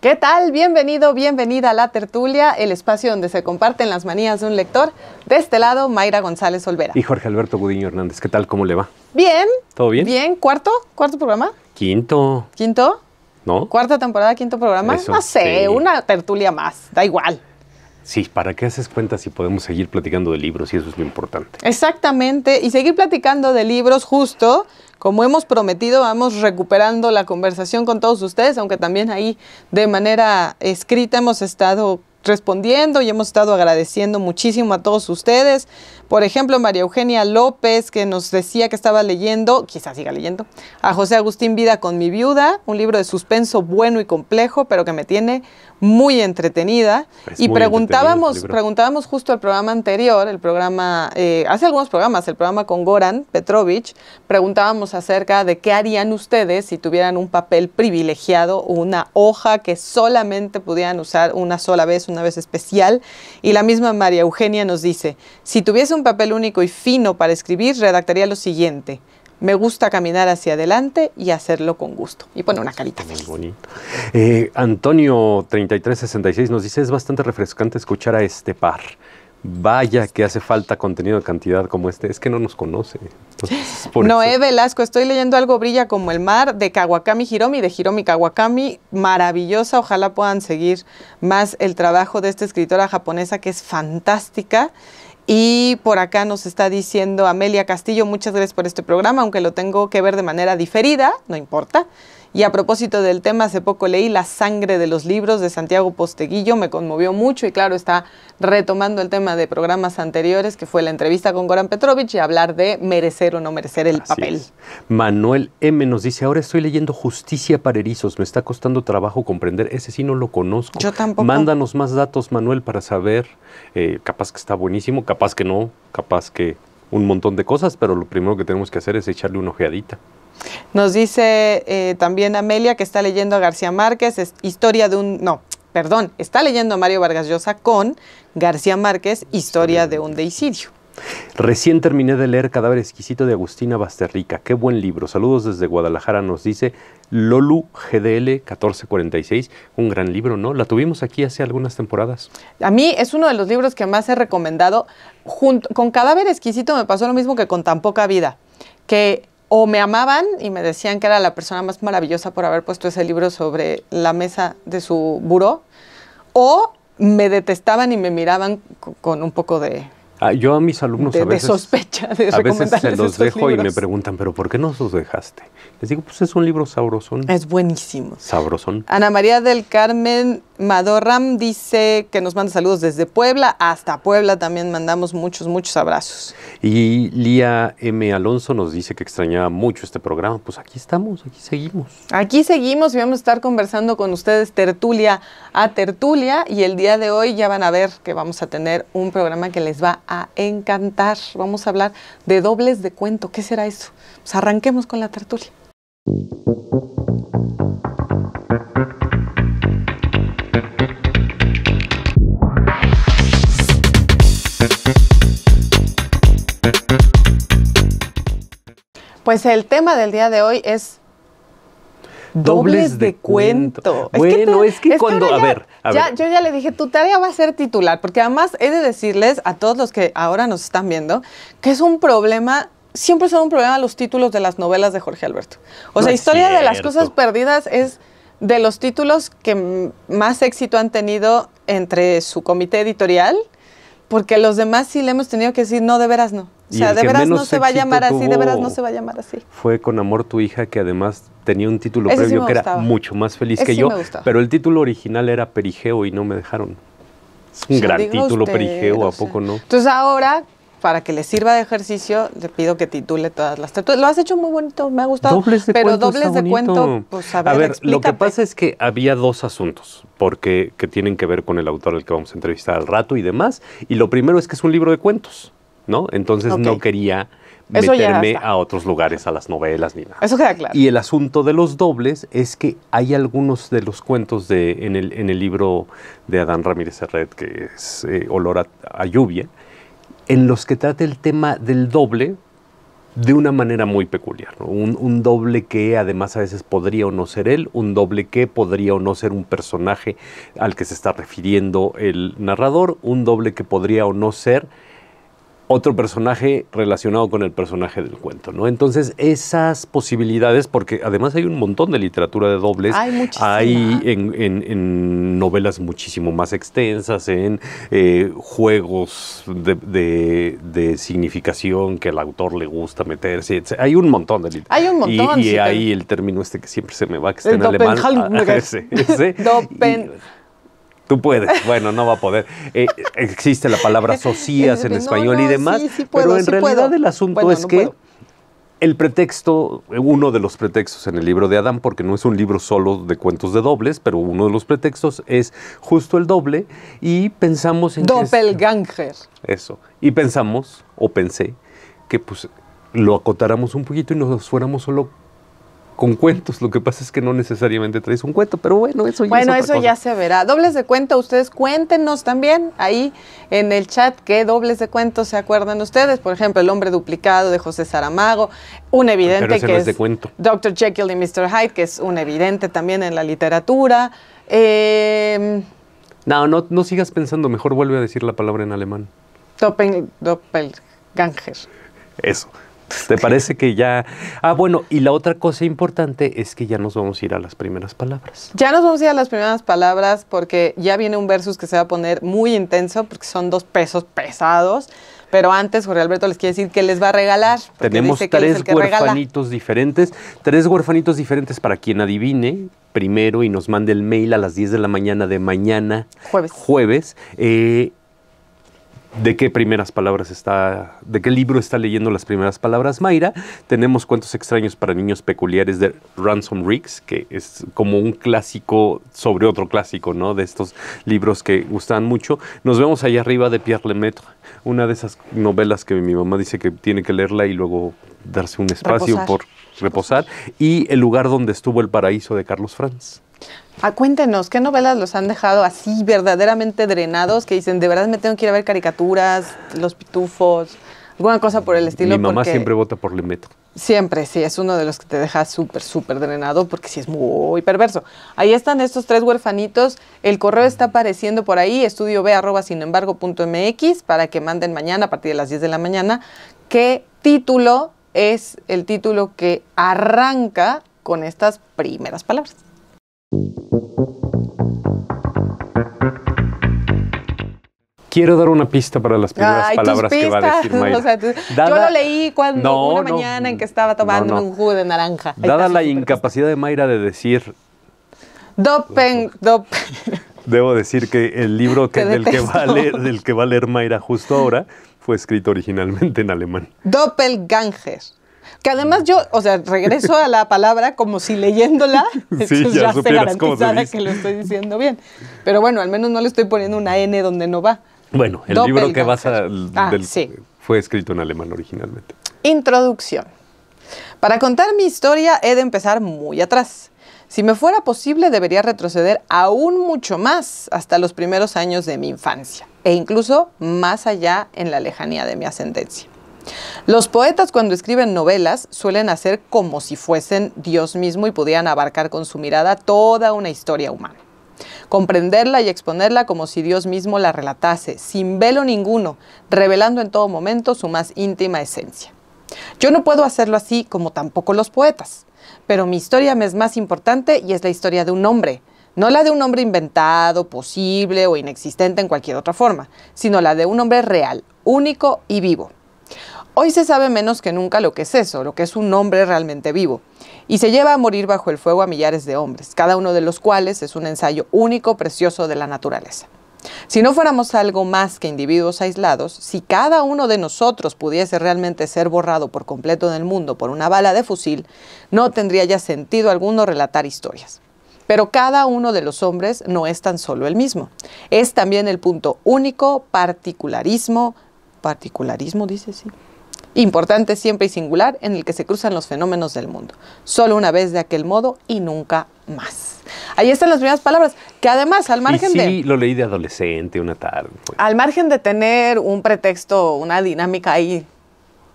¿Qué tal? Bienvenido, bienvenida a La Tertulia, el espacio donde se comparten las manías de un lector. De este lado, Mayra González Olvera. Y Jorge Alberto Gudiño Hernández. ¿Qué tal? ¿Cómo le va? Bien. ¿Todo bien? Bien. ¿Cuarto? ¿Cuarto programa? Quinto. ¿Quinto? ¿No? ¿Cuarta temporada, quinto programa? Eso, no sé, sí. una tertulia más. Da igual. Sí, ¿para qué haces cuenta si podemos seguir platicando de libros? Y eso es lo importante. Exactamente. Y seguir platicando de libros justo. Como hemos prometido, vamos recuperando la conversación con todos ustedes, aunque también ahí de manera escrita hemos estado respondiendo y hemos estado agradeciendo muchísimo a todos ustedes. Por ejemplo, María Eugenia López, que nos decía que estaba leyendo, quizás siga leyendo, a José Agustín Vida con mi viuda, un libro de suspenso bueno y complejo, pero que me tiene muy entretenida. Es y muy preguntábamos, preguntábamos justo el programa anterior, el programa, eh, hace algunos programas, el programa con Goran Petrovich, preguntábamos acerca de qué harían ustedes si tuvieran un papel privilegiado o una hoja que solamente pudieran usar una sola vez, una vez especial. Y la misma María Eugenia nos dice, si tuviese un papel único y fino para escribir, redactaría lo siguiente. Me gusta caminar hacia adelante y hacerlo con gusto. Y pone una carita Muy feliz. bonito. Eh, Antonio 3366 nos dice, es bastante refrescante escuchar a este par. Vaya que hace falta contenido de cantidad como este. Es que no nos conoce. Entonces, Noé eso- Velasco, estoy leyendo algo brilla como el mar de Kawakami Hiromi, de Hiromi Kawakami, maravillosa, ojalá puedan seguir más el trabajo de esta escritora japonesa que es fantástica. Y por acá nos está diciendo Amelia Castillo, muchas gracias por este programa, aunque lo tengo que ver de manera diferida, no importa. Y a propósito del tema, hace poco leí La sangre de los libros de Santiago Posteguillo, me conmovió mucho y claro, está retomando el tema de programas anteriores, que fue la entrevista con Goran Petrovich y hablar de merecer o no merecer el Así papel. es. Manuel M nos dice, ahora estoy leyendo Justicia para Erizos, me está costando trabajo comprender, ese sí no lo conozco. Yo tampoco. Mándanos más datos, Manuel, para saber, eh, capaz que está buenísimo, capaz que no, capaz que un montón de cosas, pero lo primero que tenemos que hacer es echarle una ojeadita. Nos dice eh, también Amelia que está leyendo a García Márquez, es historia de un... No, perdón, está leyendo a Mario Vargas Llosa con García Márquez, historia de un deicidio. Recién terminé de leer Cadáver Exquisito de Agustina Basterrica. Qué buen libro. Saludos desde Guadalajara, nos dice Lolu GDL 1446. Un gran libro, ¿no? La tuvimos aquí hace algunas temporadas. A mí es uno de los libros que más he recomendado. Junto, con Cadáver Exquisito me pasó lo mismo que con Tan Poca Vida, que o me amaban y me decían que era la persona más maravillosa por haber puesto ese libro sobre la mesa de su buró, o me detestaban y me miraban co- con un poco de, Ah, yo a mis alumnos de, a de veces, sospecha de a veces se los dejo y me preguntan, ¿pero por qué no los dejaste? Les digo, pues es un libro sabrosón. Es buenísimo. Sabrosón. Ana María del Carmen Madorram dice que nos manda saludos desde Puebla. Hasta Puebla también mandamos muchos, muchos abrazos. Y Lía M. Alonso nos dice que extrañaba mucho este programa. Pues aquí estamos, aquí seguimos. Aquí seguimos y vamos a estar conversando con ustedes tertulia a tertulia y el día de hoy ya van a ver que vamos a tener un programa que les va a encantar. Vamos a hablar de dobles de cuento. ¿Qué será eso? Pues arranquemos con la tertulia. Pues el tema del día de hoy es Dobles de cuento. Bueno, es que cuando- a ver, a ya- ver. Yo ya le dije, tu tarea va a ser titular, porque además he de decirles a todos los que ahora nos están viendo que es un problema, siempre son un problema los títulos de las novelas de Jorge Alberto. O No sea, Historia de las. Cosas Perdidas es de los títulos que más éxito han tenido entre su comité editorial, porque los demás sí le hemos tenido que decir, no, de veras no. O sea, de veras no se va a llamar así, de veras no se va a llamar así. Fue con Amor tu hija, que además tenía un título Ese previo que era mucho más feliz Ese que sí yo. Pero el título original era Perigeo y no me dejaron. Es un gran título, usted, Perigeo, ¿a poco no? Entonces ahora, para que le sirva de ejercicio, le pido que titule todas las tertulias. Lo has hecho muy bonito, me ha gustado. Dobles de pero cuento, dobles está de bonito. cuento, pues a ver, lo que pasa es que había dos asuntos, porque que tienen que ver con el autor al que vamos a entrevistar al rato y demás. Y lo primero es que es un libro de cuentos, ¿no? Entonces no quería Eso meterme a otros lugares, a las novelas ni nada. Eso queda claro. Y el asunto de los dobles es que hay algunos de los cuentos de, en, el, en el libro de Adán Ramírez Serret, que es eh, Olor a, a lluvia, en los que trata el tema del doble de una manera muy peculiar. Un, un doble que además a veces podría o no ser él, un doble que podría o no ser un personaje al que se está refiriendo el narrador, un doble que podría o no ser otro personaje relacionado con el personaje del cuento, ¿no? Entonces, esas posibilidades, porque además hay un montón de literatura de dobles, Hay hay en, en- en novelas muchísimo más extensas, en eh, juegos de, de- de significación que al autor le gusta meterse, etc. hay un montón de literatura. Hay un montón, Y, y sí, hay el término este que siempre se me va, que está El en alemán. Ah, ese, ese. Tú puedes, bueno, no va a poder. Eh, existe la palabra socias en español no, y demás, sí, sí puedo, pero en sí realidad puedo. el asunto Bueno, es no que puedo. el pretexto, uno de los pretextos en el libro de Adán, porque no es un libro solo de cuentos de dobles, pero uno de los pretextos es justo el doble y pensamos en Doppelganger. eso. Y pensamos, o pensé, que pues lo acotáramos un poquito y nos fuéramos solo con cuentos. Lo que pasa es que no necesariamente traes un cuento, pero bueno, eso ya Bueno, es otra eso ya se verá. Dobles de cuento, ustedes cuéntenos también ahí en el chat qué dobles de cuentos se acuerdan ustedes. Por ejemplo, El hombre duplicado de José Saramago, un evidente Pero ese que no es, es de cuento. Dr. Jekyll y Mr. Hyde, que es un evidente también en la literatura. Eh, No, no, no sigas pensando, mejor vuelve a decir la palabra en alemán. Doppel, doppelganger. Eso. ¿Te parece que ya... Ah, bueno, y la otra cosa importante es que ya nos vamos a ir a las primeras palabras. Ya nos vamos a ir a las primeras palabras porque ya viene un versus que se va a poner muy intenso porque son dos pesos pesados. Pero antes, Jorge Alberto les quiere decir que les va a regalar. Tenemos tres regala. huerfanitos diferentes, tres huerfanitos diferentes para quien adivine primero y nos mande el mail a las 10 de la mañana de mañana, Jueves. jueves, eh, de qué primeras palabras está, de qué libro está leyendo las primeras palabras Mayra. Tenemos cuentos extraños para niños peculiares de Ransom Riggs, que es como un clásico sobre otro clásico, ¿no? De estos libros que gustan mucho. Nos vemos allá arriba de Pierre Lemaitre, una de esas novelas que mi mamá dice que tiene que leerla y luego darse un espacio Reposar. por reposar. Y El lugar donde estuvo el paraíso de Carlos Franz. Ah, cuéntenos, ¿qué novelas los han dejado así verdaderamente drenados? Que dicen, de verdad me tengo que ir a ver caricaturas, los pitufos, alguna cosa por el estilo. mi mamá siempre vota por Lemaitre. Siempre, sí, es uno de los que te deja súper, súper drenado porque sí es muy perverso. Ahí están estos tres huerfanitos. El correo está apareciendo por ahí, estudio b arroba sin embargo punto mx, para que manden mañana a partir de las 10 de la mañana qué título es el título que arranca con estas primeras palabras. Quiero dar una pista para las primeras Ay, tus palabras que va a decir. Mayra. O sea, tú- Dada- yo lo leí cuando No, una no, mañana en que estaba tomando no, un jugo de naranja. Dada la incapacidad de Mayra de decir, Dopen, dop- debo decir que el libro que, del, que va a leer, del que va a leer Mayra justo ahora fue escrito originalmente en alemán. Doppelganger. Que además yo, o sea, regreso a la palabra como si leyéndola, Sí, entonces ya ya, se garantizada dice. que lo estoy diciendo bien. Pero bueno, al menos no le estoy poniendo una N donde no va. Bueno, el libro que vas a... Ah, del- sí. Fue escrito en alemán originalmente. Introducción. Para contar mi historia he de empezar muy atrás. Si me fuera posible, debería retroceder aún mucho más hasta los primeros años de mi infancia, e incluso más allá en la lejanía de mi ascendencia. Los poetas cuando escriben novelas suelen hacer como si fuesen Dios mismo y pudieran abarcar con su mirada toda una historia humana. Comprenderla y exponerla como si Dios mismo la relatase, sin velo ninguno, revelando en todo momento su más íntima esencia. Yo no puedo hacerlo así como tampoco los poetas, pero mi historia me es más importante y es la historia de un hombre, no la de un hombre inventado, posible o inexistente en cualquier otra forma, sino la de un hombre real, único y vivo. Hoy se sabe menos que nunca lo que es eso, lo que es un hombre realmente vivo, y se lleva a morir bajo el fuego a millares de hombres, cada uno de los cuales es un ensayo único, precioso de la naturaleza. Si no fuéramos algo más que individuos aislados, si cada uno de nosotros pudiese realmente ser borrado por completo del mundo por una bala de fusil, no tendría ya sentido alguno relatar historias. Pero cada uno de los hombres no es tan solo el mismo. Es también el punto único, particularismo, particularismo dice sí, importante siempre y singular, en el que se cruzan los fenómenos del mundo. Solo una vez de aquel modo y nunca más. Ahí están las primeras palabras, que además al margen y sí, de... lo leí de adolescente una tarde. pues. Al margen de tener un pretexto, una dinámica ahí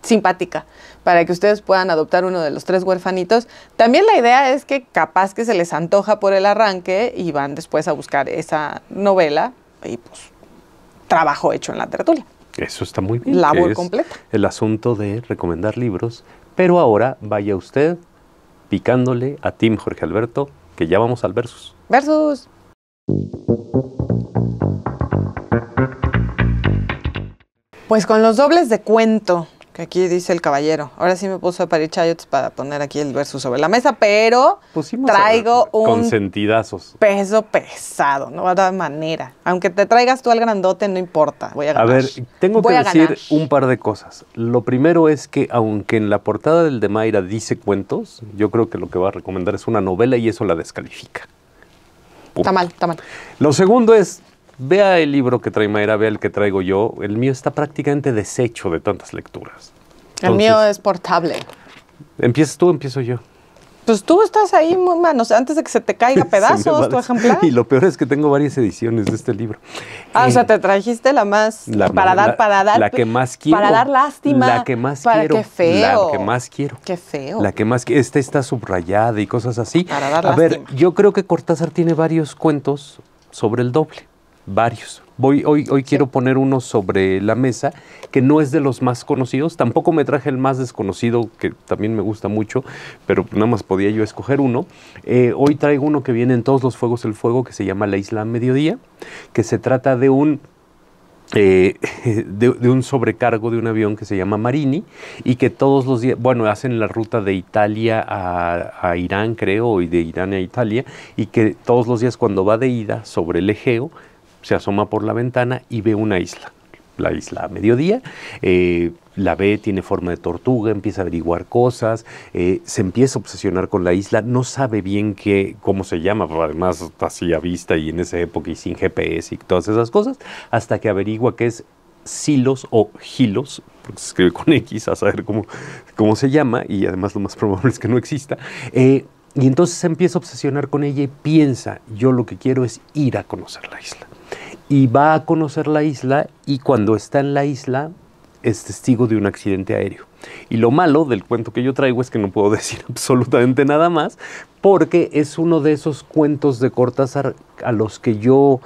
simpática para que ustedes puedan adoptar uno de los tres huerfanitos, también la idea es que capaz que se les antoja por el arranque y van después a buscar esa novela y pues trabajo hecho en la tertulia. Eso está muy bien. Labor completa. El asunto de recomendar libros. Pero ahora vaya usted picándole a Tim Jorge Alberto, que ya vamos al versus. Versus. Pues con los dobles de cuento, que aquí dice el caballero. Ahora sí me puso a parir chayotes para poner aquí el versus sobre la mesa, pero Pusimos a- traigo un Consentidazos. peso pesado, no va a dar manera. Aunque te traigas tú al grandote, no importa, voy a A ganar. ver, tengo Voy que a decir ganar. un par de cosas. Lo primero es que aunque en la portada del de Mayra dice cuentos, yo creo que lo que va a recomendar es una novela y eso la descalifica. Está mal, está mal. Lo segundo es, vea el libro que trae Mayra, vea el que traigo yo. El mío está prácticamente deshecho de tantas lecturas. El mío es portable. ¿Empiezas tú o empiezo yo? Pues tú estás ahí, muy manos, antes de que se te caiga a pedazos tu a- ejemplar. Y lo peor es que tengo varias ediciones de este libro. Ah, o Eh, sea, te trajiste la más la para dar, para dar, la que más quiero. para dar lástima, La que más para quiero. qué feo, La que más quiero. qué feo. La que más esta está subrayada y cosas así. Para dar A ver, lástima. yo creo que Cortázar tiene varios cuentos sobre el doble, varios. Voy hoy hoy quiero poner uno sobre la mesa que no es de los más conocidos, tampoco me traje el más desconocido que también me gusta mucho, pero nada más podía yo escoger uno. Eh, hoy traigo uno que viene en todos los fuegos el fuego que se llama La Isla a Mediodía, que se trata de un eh, de, de un sobrecargo de un avión que se llama Marini y que todos los días, bueno, hacen la ruta de Italia a, a Irán, creo, y de Irán a Italia, y que todos los días cuando va de ida sobre el Egeo, se asoma por la ventana y ve una isla. La isla a mediodía, eh, la ve, tiene forma de tortuga, empieza a averiguar cosas, eh, se empieza a obsesionar con la isla, no sabe bien qué, cómo se llama, además así a vista y en esa época y sin GPS y todas esas cosas, hasta que averigua que es Silos o Gilos, porque se escribe con X, a saber cómo, cómo se llama, y además lo más probable es que no exista. eh, y entonces se empieza a obsesionar con ella y piensa, yo lo que quiero es ir a conocer la isla. Y va a conocer la isla y cuando está en la isla es testigo de un accidente aéreo. Y lo malo del cuento que yo traigo es que no puedo decir absolutamente nada más, porque es uno de esos cuentos de Cortázar a los que yo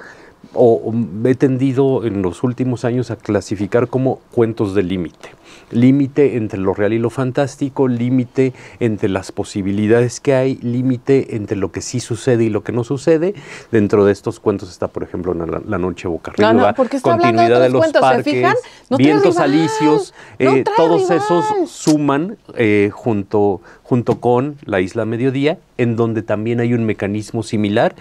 he tendido en los últimos años a clasificar como cuentos de límite. Límite entre lo real y lo fantástico, límite entre las posibilidades que hay, límite entre lo que sí sucede y lo que no sucede. Dentro de estos cuentos está, por ejemplo, La, la Noche Boca No, Arriba, no, de Continuidad de, otros los cuentos, ¿se Parques? No Vientos rival, Alicios, no eh, todos rival. esos suman eh, junto, junto con La Isla Mediodía, en donde también hay un mecanismo similar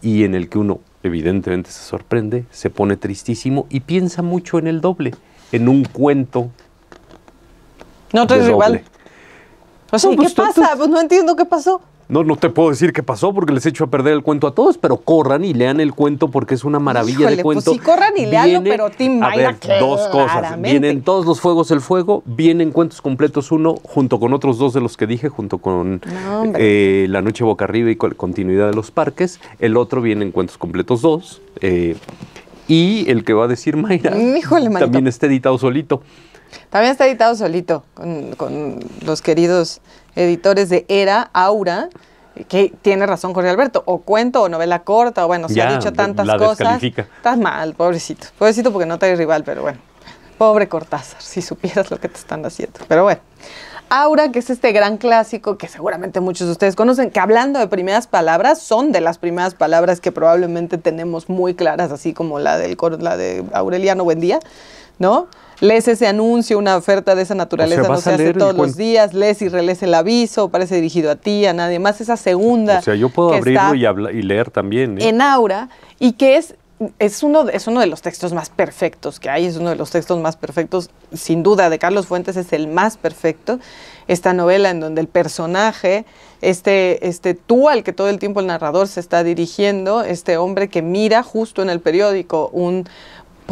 y en el que uno evidentemente se sorprende, se pone tristísimo y piensa mucho en el doble, en un cuento No traes rival. doble. O sea, No, ¿y ¿qué pues, tú- pasa? Pues no entiendo qué pasó. No, no te puedo decir qué pasó porque les echo a perder el cuento a todos, pero corran y lean el cuento porque es una maravilla Híjole, de pues cuento. sí, corran y léanlo, pero Tim A ver, dos cosas. Vienen todos los fuegos el fuego, vienen cuentos completos uno, junto con otros dos de los que dije, junto con No, eh, La Noche Boca Arriba y con- Continuidad de los Parques. El otro vienen cuentos completos dos. eh, y el que va a decir Mayra Híjole, también está editado solito. También está editado solito, con, con los queridos editores de Era, Aura, que tiene razón Jorge Alberto, o cuento o novela corta, o bueno, se Ya, ha dicho tantas la cosas. Estás mal, pobrecito. Pobrecito porque no trae rival, pero bueno. Pobre Cortázar, si supieras lo que te están haciendo. Pero bueno. Aura, que es este gran clásico que seguramente muchos de ustedes conocen, que hablando de primeras palabras, son de las primeras palabras que probablemente tenemos muy claras, así como la, del, la de Aureliano Buendía, ¿no? Lees ese anuncio, una oferta de esa naturaleza no se hace todos los días, lees y relees el aviso, parece dirigido a ti, a nadie más, esa segunda. O sea, yo puedo abrirlo y, y leer también. ¿eh? en Aura y que es, es, uno, de- es uno de los textos más perfectos que hay, es uno de los textos más perfectos, sin duda, de Carlos Fuentes es el más perfecto. Esta novela en donde el personaje, este, este tú al que todo el tiempo el narrador se está dirigiendo, este hombre que mira justo en el periódico un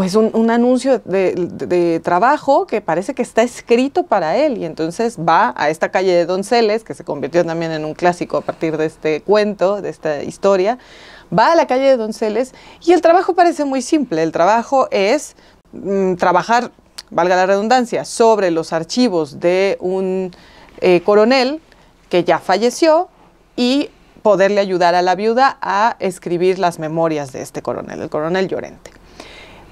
pues un, anuncio de, trabajo que parece que está escrito para él. Y entonces va a esta calle de Donceles, que se convirtió también en un clásico a partir de este cuento, de esta historia, va a la calle de Donceles y el trabajo parece muy simple, el trabajo es mm, trabajar, valga la redundancia, sobre los archivos de un eh, coronel que ya falleció y poderle ayudar a la viuda a escribir las memorias de este coronel, el coronel Llorente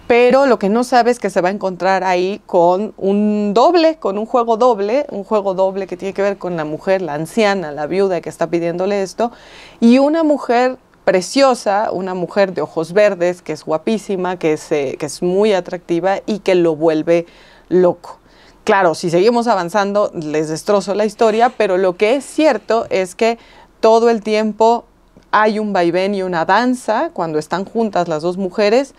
pero lo que no sabe es que se va a encontrar ahí con un doble, con un juego doble, un juego doble que tiene que ver con la mujer, la anciana, la viuda que está pidiéndole esto, y una mujer preciosa, una mujer de ojos verdes, que es guapísima, que es, eh, que es muy atractiva y que lo vuelve loco. Claro, si seguimos avanzando, les destrozo la historia, pero lo que es cierto es que todo el tiempo hay un vaivén y una danza cuando están juntas las dos mujeres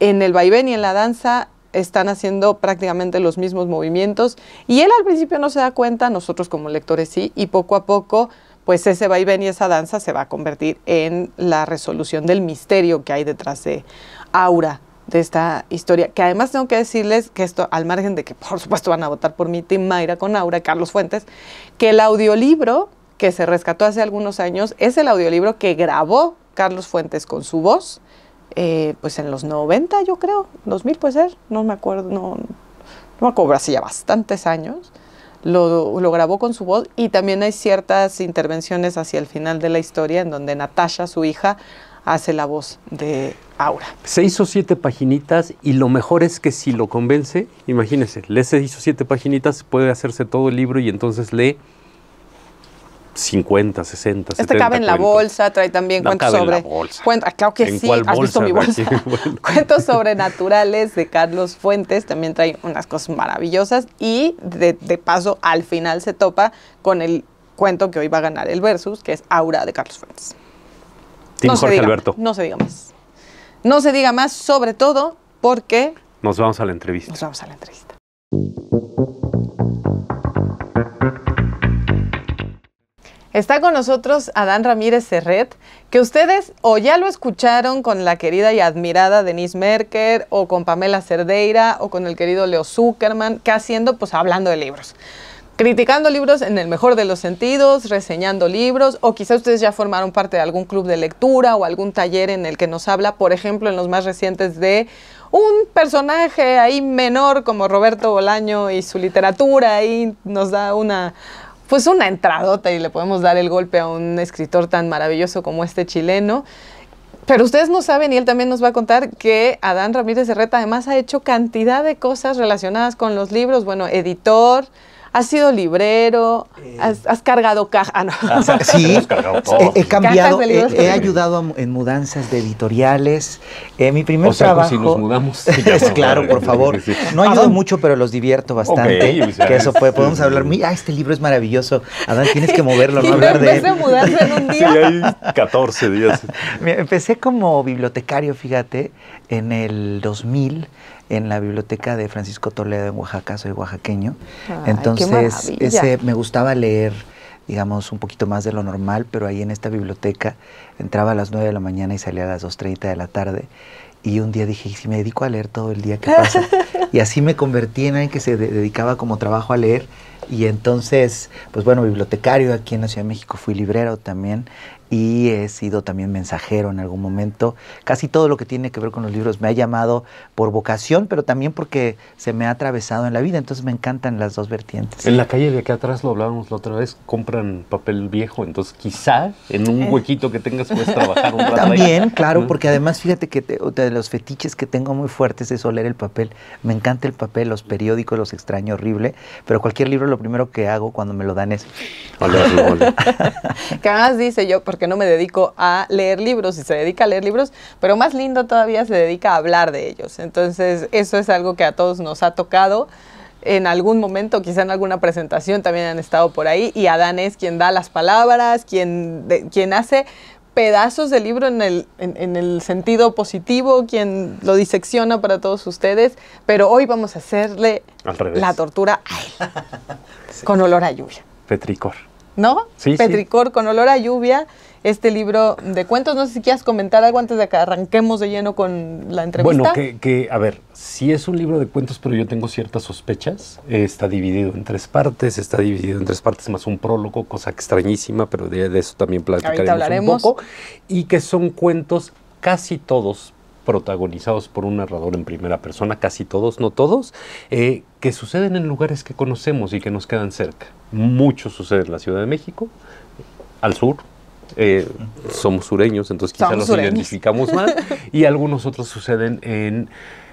en el vaivén y en la danza están haciendo prácticamente los mismos movimientos. Y él al principio no se da cuenta, nosotros como lectores sí, y poco a poco pues ese vaivén y esa danza se va a convertir en la resolución del misterio que hay detrás de Aura de esta historia, que además tengo que decirles que esto, al margen de que por supuesto van a votar por mi Tim Mayra con Aura, Carlos Fuentes, que el audiolibro que se rescató hace algunos años es el audiolibro que grabó Carlos Fuentes con su voz, eh, pues en los 90 yo creo, 2000 puede ser, no me acuerdo, no, no me acuerdo, hace ya bastantes años, lo, lo, grabó con su voz y también hay ciertas intervenciones hacia el final de la historia en donde Natasha, su hija, hace la voz de Aura. Seis o siete paginitas y lo mejor es que si lo convence, imagínese, lee seis o siete paginitas, puede hacerse todo el libro y entonces lee 50, 60, este cabe en la bolsa, trae también cuentos sobre. Ah, claro que sí, has visto mi bolsa. cuentos sobrenaturales de Carlos Fuentes, también trae unas cosas maravillosas y de, paso al final se topa con el cuento que hoy va a ganar el versus, que es Aura de Carlos Fuentes. no Jorge Alberto. No se diga más. No se diga más, sobre todo porque. Nos vamos a la entrevista. Nos vamos a la entrevista. Está con nosotros Adán Ramírez Serret, que ustedes o ya lo escucharon con la querida y admirada Denise Merker, o con Pamela Cerdeira, o con el querido Leo Zuckerman, que haciendo, pues hablando de libros. Criticando libros en el mejor de los sentidos, reseñando libros, o quizá ustedes ya formaron parte de algún club de lectura o algún taller en el que nos habla, por ejemplo, en los más recientes de un personaje ahí menor como Roberto Bolaño y su literatura, ahí nos da una, pues una entradota y le podemos dar el golpe a un escritor tan maravilloso como este chileno. Pero ustedes no saben, y él también nos va a contar, que Adán Ramírez Serreta además ha hecho cantidad de cosas relacionadas con los libros. Bueno, editor, Has sido librero, eh, has, cargado caja. Ah, no. Ah, sí, he, cambiado, he, ayudado en mudanzas de editoriales. Eh, mi primer o sea, trabajo. Pues si nos mudamos. es claro, por favor. No ayudo mucho, pero los divierto bastante. que eso puede, podemos hablar. Mira, este libro es maravilloso. Adán, tienes que moverlo, no hablar de él. de mudarse en un día. Sí, hay 14 días. Empecé como bibliotecario, fíjate, en el 2000 en la biblioteca de Francisco Toledo en Oaxaca, soy oaxaqueño. Entonces, ese me gustaba leer, digamos, un poquito más de lo normal, pero ahí en esta biblioteca entraba a las 9 de la mañana y salía a las 2.30 de la tarde. Y un día dije, si me dedico a leer todo el día, qué pasa? y así me convertí en alguien que se dedicaba como trabajo a leer. Y entonces, pues bueno, bibliotecario aquí en la Ciudad de México, fui librero también y he sido también mensajero en algún momento. Casi todo lo que tiene que ver con los libros me ha llamado por vocación, pero también porque se me ha atravesado en la vida, entonces me encantan las dos vertientes. En la calle de acá atrás lo hablábamos la otra vez, compran papel viejo, entonces quizá en un eh. huequito que tengas puedes trabajar un rato. También, claro, porque además fíjate que de los fetiches que tengo muy fuertes es oler el papel. Me encanta el papel, los periódicos los extraño horrible, pero cualquier libro lo primero que hago cuando me lo dan es... Olerlo, que además dice yo, porque que no me dedico a leer libros y se dedica a leer libros, pero más lindo todavía se dedica a hablar de ellos. Entonces, eso es algo que a todos nos ha tocado. En algún momento, quizá en alguna presentación también han estado por ahí y Adán es quien da las palabras, quien, quien hace pedazos del libro en el, en, el sentido positivo, quien lo disecciona para todos ustedes, pero hoy vamos a hacerle la tortura a él, con olor a lluvia. Petricor. ¿No? Sí, Petricor con olor a lluvia, este libro de cuentos. No sé si quieres comentar algo antes de que arranquemos de lleno con la entrevista. Bueno, que, a ver, sí es un libro de cuentos, pero yo tengo ciertas sospechas. está dividido en tres partes, está dividido en tres partes más un prólogo, cosa extrañísima, pero de, eso también platicaremos un poco. Y que son cuentos casi todos protagonizados por un narrador en primera persona, casi todos, no todos, eh, que suceden en lugares que conocemos y que nos quedan cerca. Mucho sucede en la Ciudad de México, al sur, eh, somos sureños, entonces quizá nos identificamos más, y algunos otros suceden en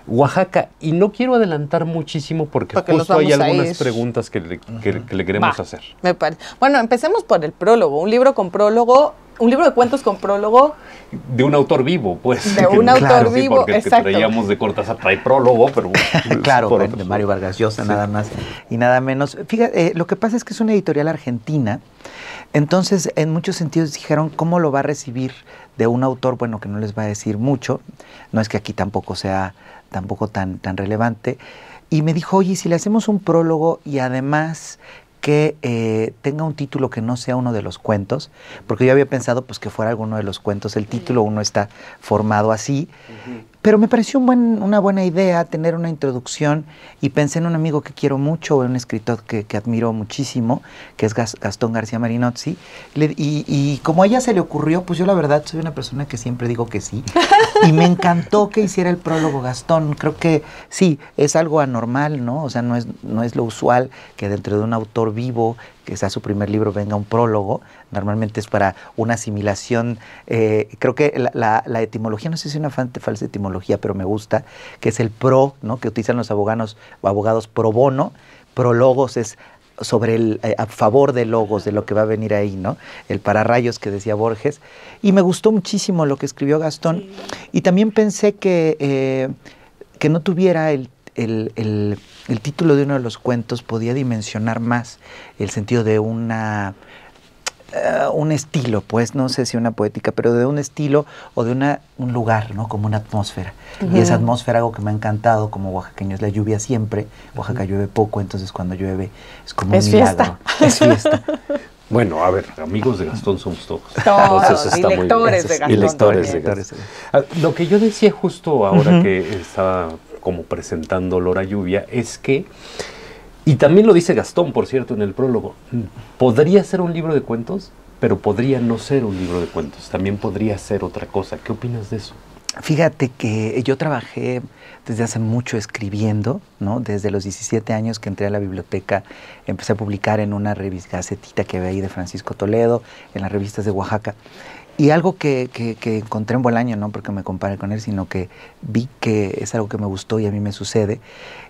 Oaxaca. Y no quiero adelantar muchísimo porque, justo hay algunas preguntas que le, queremos hacer. Me parece. Bueno, empecemos por el prólogo. Un libro con prólogo un libro de cuentos con prólogo. De un autor vivo, pues. De un autor vivo, porque exacto. traíamos de Cortázar, trae prólogo, pero... claro, de Mario Vargas Llosa, nada más y nada menos. Fíjate, eh, lo que pasa es que es una editorial argentina, entonces en muchos sentidos dijeron cómo lo va a recibir de un autor, bueno, que no les va a decir mucho, no es que aquí tampoco sea tampoco tan, tan relevante, y me dijo, oye, si le hacemos un prólogo y además que eh, tenga un título que no sea uno de los cuentos, porque yo había pensado pues que fuera alguno de los cuentos, el título uno está formado así, pero me pareció una buena idea tener una introducción y pensé en un amigo que quiero mucho, un escritor que, admiro muchísimo, que es Gastón García Marinozzi. y, como a ella se le ocurrió, pues yo la verdad soy una persona que siempre digo que sí. Y me encantó que hiciera el prólogo Gastón. Creo que sí, es algo anormal, ¿no? O sea, no es, no es lo usual que dentro de un autor vivo que sea su primer libro, venga un prólogo. Normalmente es para una asimilación. Eh, creo que la, etimología, no sé si es una falsa etimología, pero me gusta, que es el pro, ¿no? que utilizan los abogados, abogados pro bono. Prólogos es sobre el, eh, a favor de logos, de lo que va a venir ahí, ¿no? El pararrayos que decía Borges. Y me gustó muchísimo lo que escribió Gastón. Y también pensé que, eh, que no tuviera el el, título de uno de los cuentos podía dimensionar más el sentido de una eh, un estilo, pues no sé si una poética, pero de un estilo o de una, un lugar, ¿no? Como una atmósfera. Y esa atmósfera, algo que me ha encantado como oaxaqueño, es la lluvia siempre. Oaxaca llueve poco, entonces cuando llueve es como un milagro. Es fiesta. Bueno, a ver, amigos de Gastón somos todos. Todos, y lectores de Gastón. Y lectores de Gastón. Ah, lo que yo decía justo ahora que estaba como presentando Lora Lluvia, es que, y también lo dice Gastón, por cierto, en el prólogo, podría ser un libro de cuentos, pero podría no ser un libro de cuentos, también podría ser otra cosa. ¿Qué opinas de eso? Fíjate que yo trabajé desde hace mucho escribiendo, ¿no? Desde los 17 años que entré a la biblioteca, empecé a publicar en una revista gacetita que había ahí de Francisco Toledo, en las revistas de Oaxaca. Y algo que, que, encontré en Bolaño, no porque me compare con él, sino que vi que es algo que me gustó y a mí me sucede,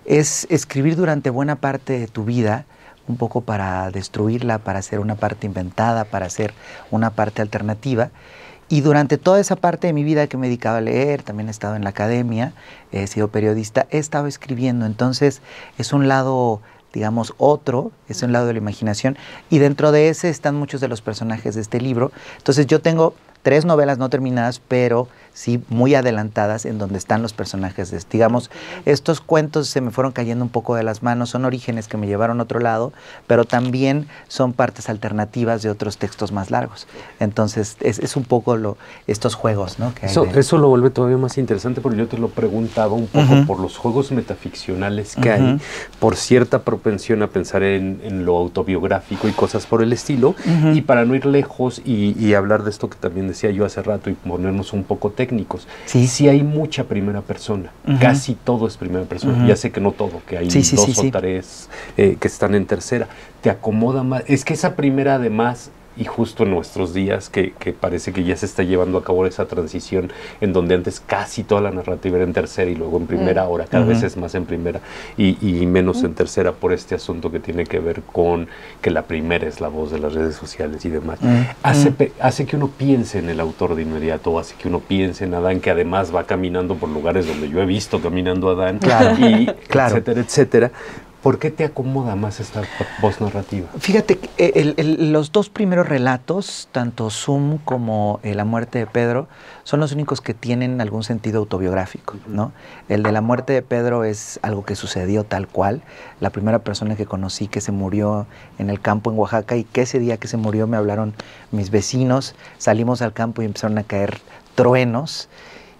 es escribir durante buena parte de tu vida, un poco para destruirla, para hacer una parte inventada, para hacer una parte alternativa. Y durante toda esa parte de mi vida que me dedicaba a leer, también he estado en la academia, he sido periodista, he estado escribiendo. Entonces es un lado digamos, otro, es un lado de la imaginación, y dentro de ese están muchos de los personajes de este libro. Entonces yo tengo tres novelas no terminadas, pero sí muy adelantadas en donde están los personajes. De, digamos, estos cuentos se me fueron cayendo un poco de las manos, son orígenes que me llevaron a otro lado, pero también son partes alternativas de otros textos más largos. Entonces, es, un poco lo, estos juegos, ¿no? eso, lo vuelve todavía más interesante porque yo te lo preguntaba un poco por los juegos metaficcionales que hay, por cierta propensión a pensar en, lo autobiográfico y cosas por el estilo, y para no ir lejos y, y hablar de esto que también decía yo hace rato y ponernos un poco técnicos, técnicos. Sí. sí hay mucha primera persona, casi todo es primera persona. Ya sé que no todo, que hay dos o tres eh, que están en tercera. Te acomoda más. Es que esa primera además y justo en nuestros días que, parece que ya se está llevando a cabo esa transición en donde antes casi toda la narrativa era en tercera y luego en primera, ahora cada vez es más en primera y, menos en tercera por este asunto que tiene que ver con que la primera es la voz de las redes sociales y demás. hace, hace que uno piense en el autor de inmediato, hace que uno piense en Adán que además va caminando por lugares donde yo he visto caminando a Adán y etcétera, etcétera ¿Por qué te acomoda más esta voz narrativa? Fíjate, eh, los dos primeros relatos, tanto Zoom como eh, La muerte de Pedro, son los únicos que tienen algún sentido autobiográfico, ¿no? El de la muerte de Pedro es algo que sucedió tal cual. La primera persona que conocí que se murió en el campo en Oaxaca y que ese día que se murió me hablaron mis vecinos, salimos al campo y empezaron a caer truenos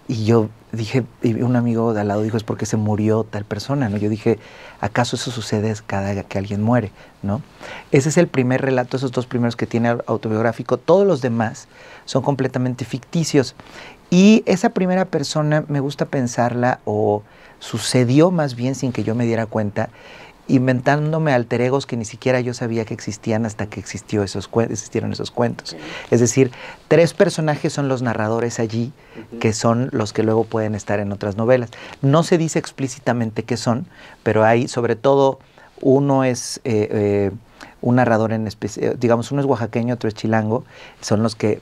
y yo dije, y un amigo de al lado dijo, es porque se murió tal persona, ¿no? Yo dije, ¿acaso eso sucede cada que alguien muere, ¿no? Ese es el primer relato, esos dos primeros que tiene autobiográfico. Todos los demás son completamente ficticios. Y esa primera persona me gusta pensarla, o sucedió más bien sin que yo me diera cuenta, inventándome alter egos que ni siquiera yo sabía que existían hasta que existió esos existieron esos cuentos. Es decir, tres personajes son los narradores allí, que son los que luego pueden estar en otras novelas. No se dice explícitamente qué son, pero hay sobre todo uno es eh, eh, un narrador en especial, digamos, uno es oaxaqueño, otro es chilango, son los que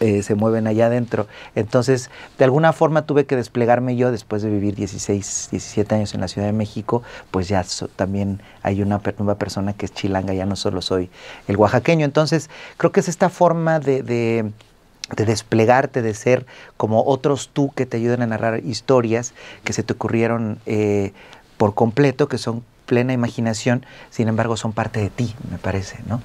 eh, se mueven allá adentro. Entonces, de alguna forma tuve que desplegarme yo después de vivir 16, 17 años en la Ciudad de México, pues ya también hay una nueva persona que es chilanga, ya no solo soy el oaxaqueño. Entonces, creo que es esta forma de, de desplegarte, de ser como otros tú que te ayuden a narrar historias que se te ocurrieron eh, por completo, que son plena imaginación, sin embargo son parte de ti, me parece, ¿no?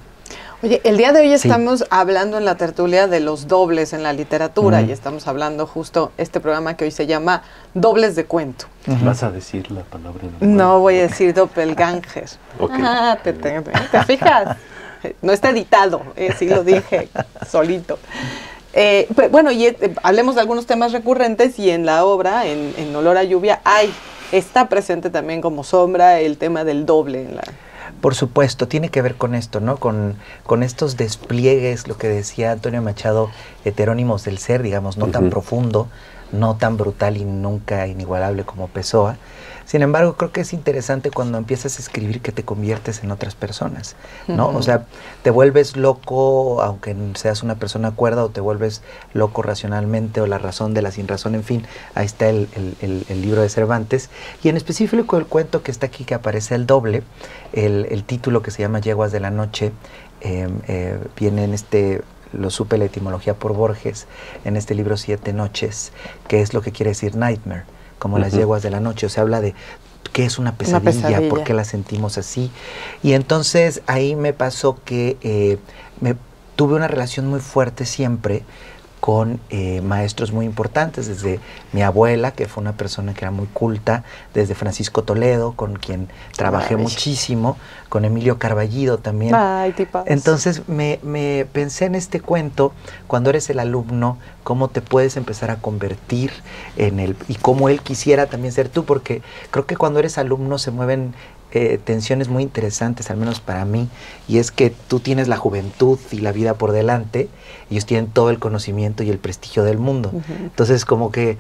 Oye, el día de hoy estamos hablando en la tertulia de los dobles en la literatura y estamos hablando justo este programa que hoy se llama Dobles de Cuento. ¿Vas a decir la palabra? No voy a decir doppelganger. Ah, te, fijas? No está editado, eh, sí lo dije solito. Eh, bueno, y eh, hablemos de algunos temas recurrentes y en la obra, en, en Olor a Lluvia, hay está presente también como sombra el tema del doble en la... Por supuesto, tiene que ver con esto, ¿no? Con, con estos despliegues, lo que decía Antonio Machado, heterónimos del ser, digamos, no tan profundo, no tan brutal y nunca inigualable como Pessoa, sin embargo, creo que es interesante cuando empiezas a escribir que te conviertes en otras personas, ¿no? O sea, te vuelves loco, aunque seas una persona cuerda, o te vuelves loco racionalmente, o la razón de la sin razón, en fin, ahí está el, libro de Cervantes. Y en específico el cuento que está aquí, que aparece el doble, el, título que se llama Yeguas de la Noche, em, eh, viene en este lo supe la etimología por Borges en este libro Siete Noches, que es lo que quiere decir nightmare como las yeguas de la noche. O sea, habla de qué es una pesadilla, por qué la sentimos así. Y entonces ahí me pasó que eh, me tuve una relación muy fuerte siempre con eh, maestros muy importantes, desde mi abuela, que fue una persona que era muy culta, desde Francisco Toledo, con quien trabajé muchísimo, con Emilio Carballido también. Ay, Entonces me, me, pensé en este cuento, cuando eres el alumno, cómo te puedes empezar a convertir en él y cómo él quisiera también ser tú, porque creo que cuando eres alumno se mueven eh, tensiones muy interesantes, al menos para mí, y es que tú tienes la juventud y la vida por delante, ellos tienen todo el conocimiento y el prestigio del mundo. Entonces, como que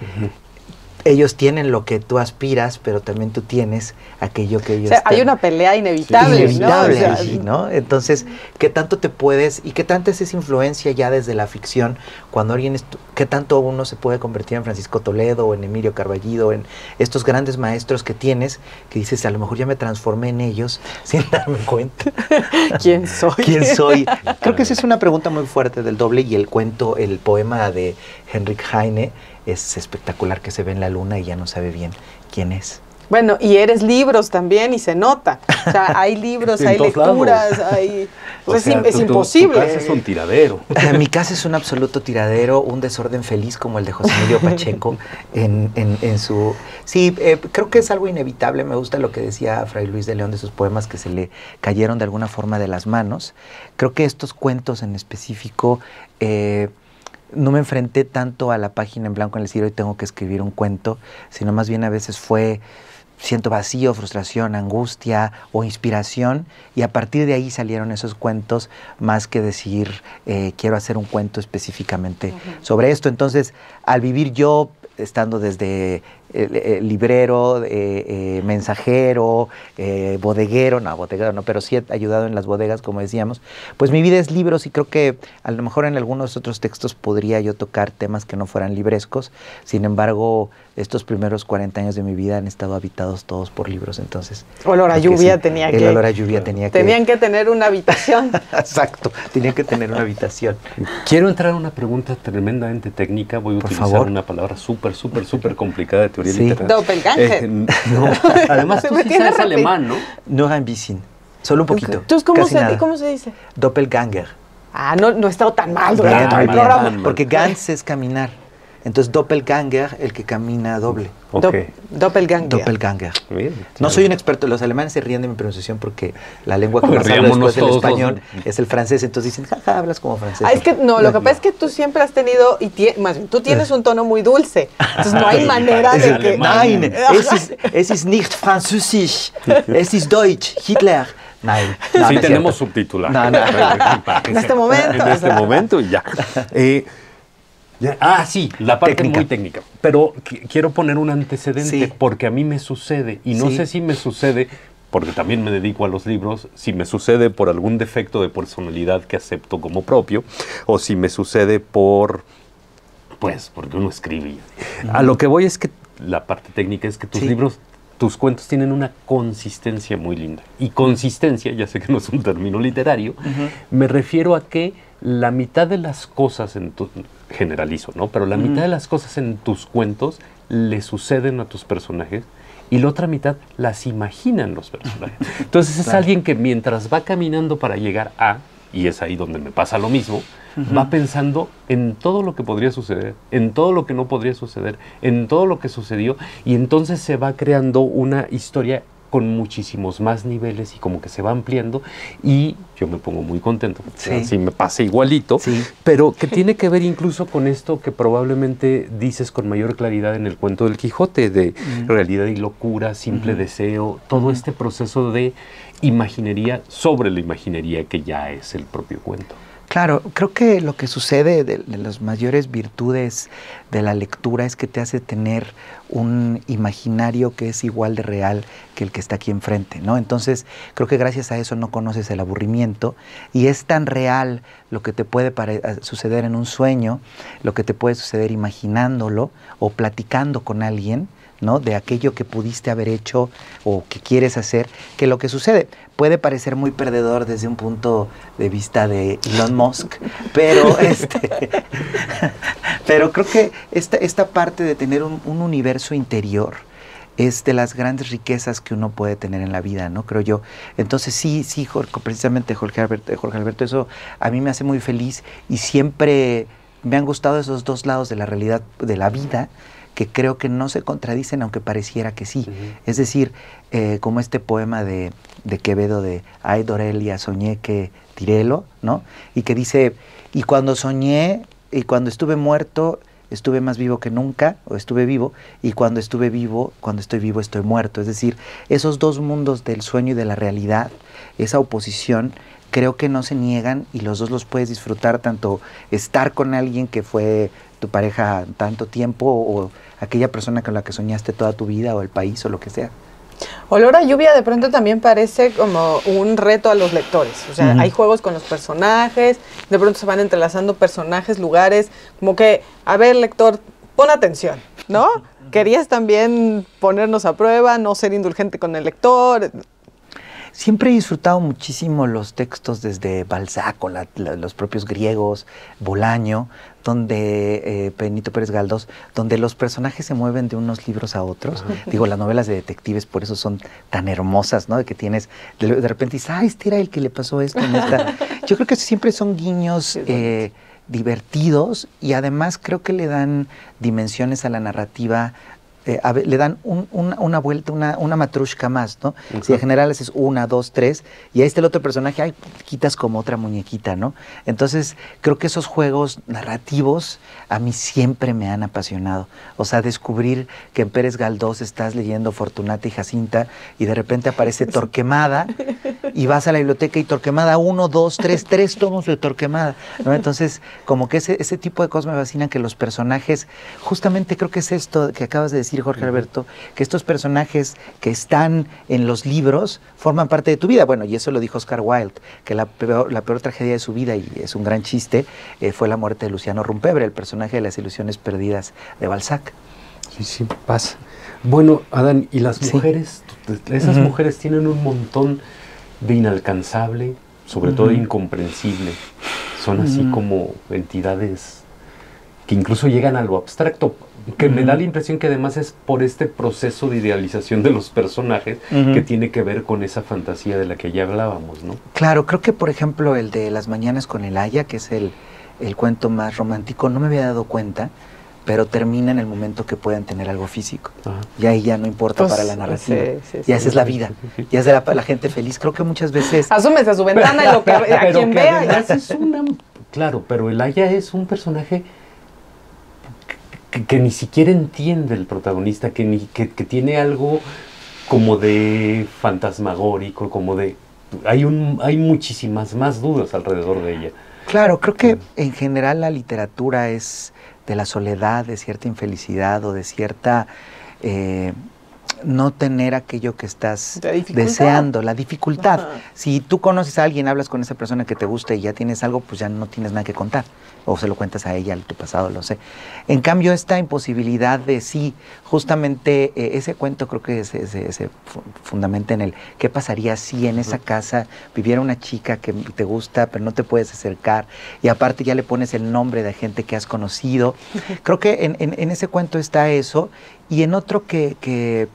ellos tienen lo que tú aspiras, pero también tú tienes aquello que ellos. O sea, hay una pelea inevitable. inevitable ¿no? allí, ¿no? Entonces, ¿qué tanto te puedes y qué tanta es esa influencia ya desde la ficción cuando alguien es, qué tanto uno se puede convertir en Francisco Toledo o en Emilio Carballido, en estos grandes maestros que tienes, que dices, a lo mejor ya me transformé en ellos sin darme cuenta. ¿Quién soy? ¿Quién soy? Creo que esa es una pregunta muy fuerte del doble y el cuento, el poema de Henrik Heine es espectacular que se ve en la luna y ya no sabe bien quién es. Bueno, y eres libros también y se nota. O sea, hay libros, hay lecturas, hay... Es, imposible. Tu casa es un tiradero. Mi casa es un absoluto tiradero, un desorden feliz como el de José Emilio Pacheco en, en, su... Sí, eh, creo que es algo inevitable. Me gusta lo que decía Fray Luis de León de sus poemas que se le cayeron de alguna forma de las manos. Creo que estos cuentos en específico... Eh, no me enfrenté tanto a la página en blanco en el cielo y tengo que escribir un cuento, sino más bien a veces fue siento vacío, frustración, angustia o inspiración y a partir de ahí salieron esos cuentos más que decir eh, quiero hacer un cuento específicamente sobre esto. Entonces, al vivir yo estando desde librero, eh, mensajero, eh, bodeguero, no, bodeguero no, pero sí he ayudado en las bodegas, como decíamos, pues mi vida es libros y creo que a lo mejor en algunos otros textos podría yo tocar temas que no fueran librescos, sin embargo, estos primeros 40 años de mi vida han estado habitados todos por libros, entonces. Olor a lluvia tenía que. El olor a lluvia tenía que. Tenían que tener una habitación. Exacto, tenían que tener una habitación. Quiero entrar a una pregunta tremendamente técnica. Voy a utilizar una palabra súper, súper, súper complicada de teoría sí. literaria. Doppelganger. Eh, no, además tú sí sabes alemán, ¿no? No bisschen. Solo un poquito. Entonces, ¿cómo, se, ¿cómo se dice? Doppelganger. Ah, no, no he estado tan mal durante el programa. Porque Gans es caminar. Entonces, doppelganger, el que camina doble. Okay. doppelganger. Doppelganger. no soy un experto, los alemanes se ríen de mi pronunciación porque la lengua que más hablo después del español es el francés, entonces dicen, jaja, hablas como francés. Ah, es que no, lo que pasa es que tú siempre has tenido, y más bien, tú tienes un tono muy dulce, entonces no hay manera de que... Nein, es, ist, es ist nicht französisch, es ist deutsch, Hitler. Nein, no, sí, tenemos subtitular. No, no. en este momento. En este momento y ya. Eh, Ah, sí, la parte muy técnica. Pero quiero poner un antecedente porque a mí me sucede y no sé si me sucede porque también me dedico a los libros, si me sucede por algún defecto de personalidad que acepto como propio o si me sucede por pues porque uno escribe. A lo que voy es que la parte técnica es que tus libros tus cuentos tienen una consistencia muy linda. Y consistencia, ya sé que no es un término literario, me refiero a que la mitad de las cosas en tu, generalizo, ¿no? Pero la mitad de las cosas en tus cuentos le suceden a tus personajes y la otra mitad las imaginan los personajes. Entonces es alguien que mientras va caminando para llegar a, y es ahí donde me pasa lo mismo, va pensando en todo lo que podría suceder, en todo lo que no podría suceder, en todo lo que sucedió, y entonces se va creando una historia con muchísimos más niveles y como que se va ampliando y yo me pongo muy contento. Sí. me pasa igualito, pero que tiene que ver incluso con esto que probablemente dices con mayor claridad en el cuento del Quijote, de realidad y locura, simple deseo, todo este proceso de imaginería sobre la imaginería que ya es el propio cuento. Claro, creo que lo que sucede de, las mayores virtudes de la lectura es que te hace tener un imaginario que es igual de real que el que está aquí enfrente, ¿no? Entonces, creo que gracias a eso no conoces el aburrimiento y es tan real lo que te puede suceder en un sueño, lo que te puede suceder imaginándolo o platicando con alguien, ¿no? De aquello que pudiste haber hecho o que quieres hacer, que lo que sucede puede parecer muy perdedor desde un punto de vista de Elon Musk, pero este, pero creo que esta, esta parte de tener un, universo interior es de las grandes riquezas que uno puede tener en la vida, ¿no? Creo yo. Entonces sí, sí, Jorge, precisamente Jorge Alberto, Jorge Alberto, eso a mí me hace muy feliz y siempre me han gustado esos dos lados de la realidad, de la vida, que creo que no se contradicen aunque pareciera que sí. Es decir, eh, como este poema de, de, Quevedo de Ay Dorelia, soñé que tirelo, ¿no? Y que dice, y cuando soñé y cuando estuve muerto, estuve más vivo que nunca, o estuve vivo, y cuando estuve vivo, cuando estoy vivo, estoy muerto. Es decir, esos dos mundos del sueño y de la realidad, esa oposición, creo que no se niegan y los dos los puedes disfrutar, tanto estar con alguien que fue tu pareja tanto tiempo o aquella persona con la que soñaste toda tu vida o el país o lo que sea. Olor a lluvia de pronto también parece como un reto a los lectores. O sea, hay juegos con los personajes, de pronto se van entrelazando personajes, lugares, como que, a ver, lector, pon atención, ¿no? Querías también ponernos a prueba, no ser indulgente con el lector. Siempre he disfrutado muchísimo los textos desde Balzac o los propios griegos, Bolaño, donde eh, Benito Pérez Galdós, donde los personajes se mueven de unos libros a otros. Digo, las novelas de detectives por eso son tan hermosas, ¿no? De que tienes, de, repente dices, ah, este era el que le pasó esto en esta. Yo creo que siempre son guiños eh, divertidos y además creo que le dan dimensiones a la narrativa eh, le dan una, vuelta, una, una matrushka más, ¿no? Si en general es una, dos, tres, y ahí está el otro personaje, ay, quitas como otra muñequita, ¿no? Entonces, creo que esos juegos narrativos a mí siempre me han apasionado. O sea, descubrir que en Pérez Galdós estás leyendo Fortunata y Jacinta y de repente aparece Torquemada y vas a la biblioteca y Torquemada uno, dos, tres, tres tomos de Torquemada, ¿no? Entonces, como que ese, ese tipo de cosas me fascinan que los personajes, justamente creo que es esto que acabas de decir, Jorge Alberto, que estos personajes que están en los libros forman parte de tu vida. Bueno, y eso lo dijo Oscar Wilde, que la peor, la peor tragedia de su vida, y es un gran chiste, eh, fue la muerte de Luciano Rumpebre, el personaje de las ilusiones perdidas de Balzac. Sí, sí, pasa. Bueno, Adán, ¿y las mujeres? Esas mujeres tienen un montón de inalcanzable, sobre todo incomprensible. Son así como entidades que incluso llegan a lo abstracto, que me da la impresión que además es por este proceso de idealización de los personajes que tiene que ver con esa fantasía de la que ya hablábamos, ¿no? Claro, creo que por ejemplo el de Las Mañanas con el Haya, que es el, el cuento más romántico, no me había dado cuenta, pero termina en el momento que puedan tener algo físico. Y ahí ya no importa para la pues, narrativa. ya esa es la vida. Ya es de la, la, gente feliz. Creo que muchas veces... Asúmese a su ventana y lo que, a quien vea. Es una, claro, pero el Aya es un personaje que, ni siquiera entiende el protagonista, que, ni, que, tiene algo como de fantasmagórico, como de... Hay, un, hay muchísimas más dudas alrededor de ella. Claro, creo que en general la literatura es de la soledad, de cierta infelicidad o de cierta... Eh, no tener aquello que estás deseando, la dificultad. Si tú conoces a alguien, hablas con esa persona que te gusta y ya tienes algo, pues ya no tienes nada que contar. O se lo cuentas a ella, tu pasado, lo sé. En cambio, esta imposibilidad de sí, justamente eh, ese cuento creo que se, se, fundamenta en el qué pasaría si en esa casa viviera una chica que te gusta, pero no te puedes acercar, y aparte ya le pones el nombre de gente que has conocido. Creo que en, en, ese cuento está eso, y en otro que, que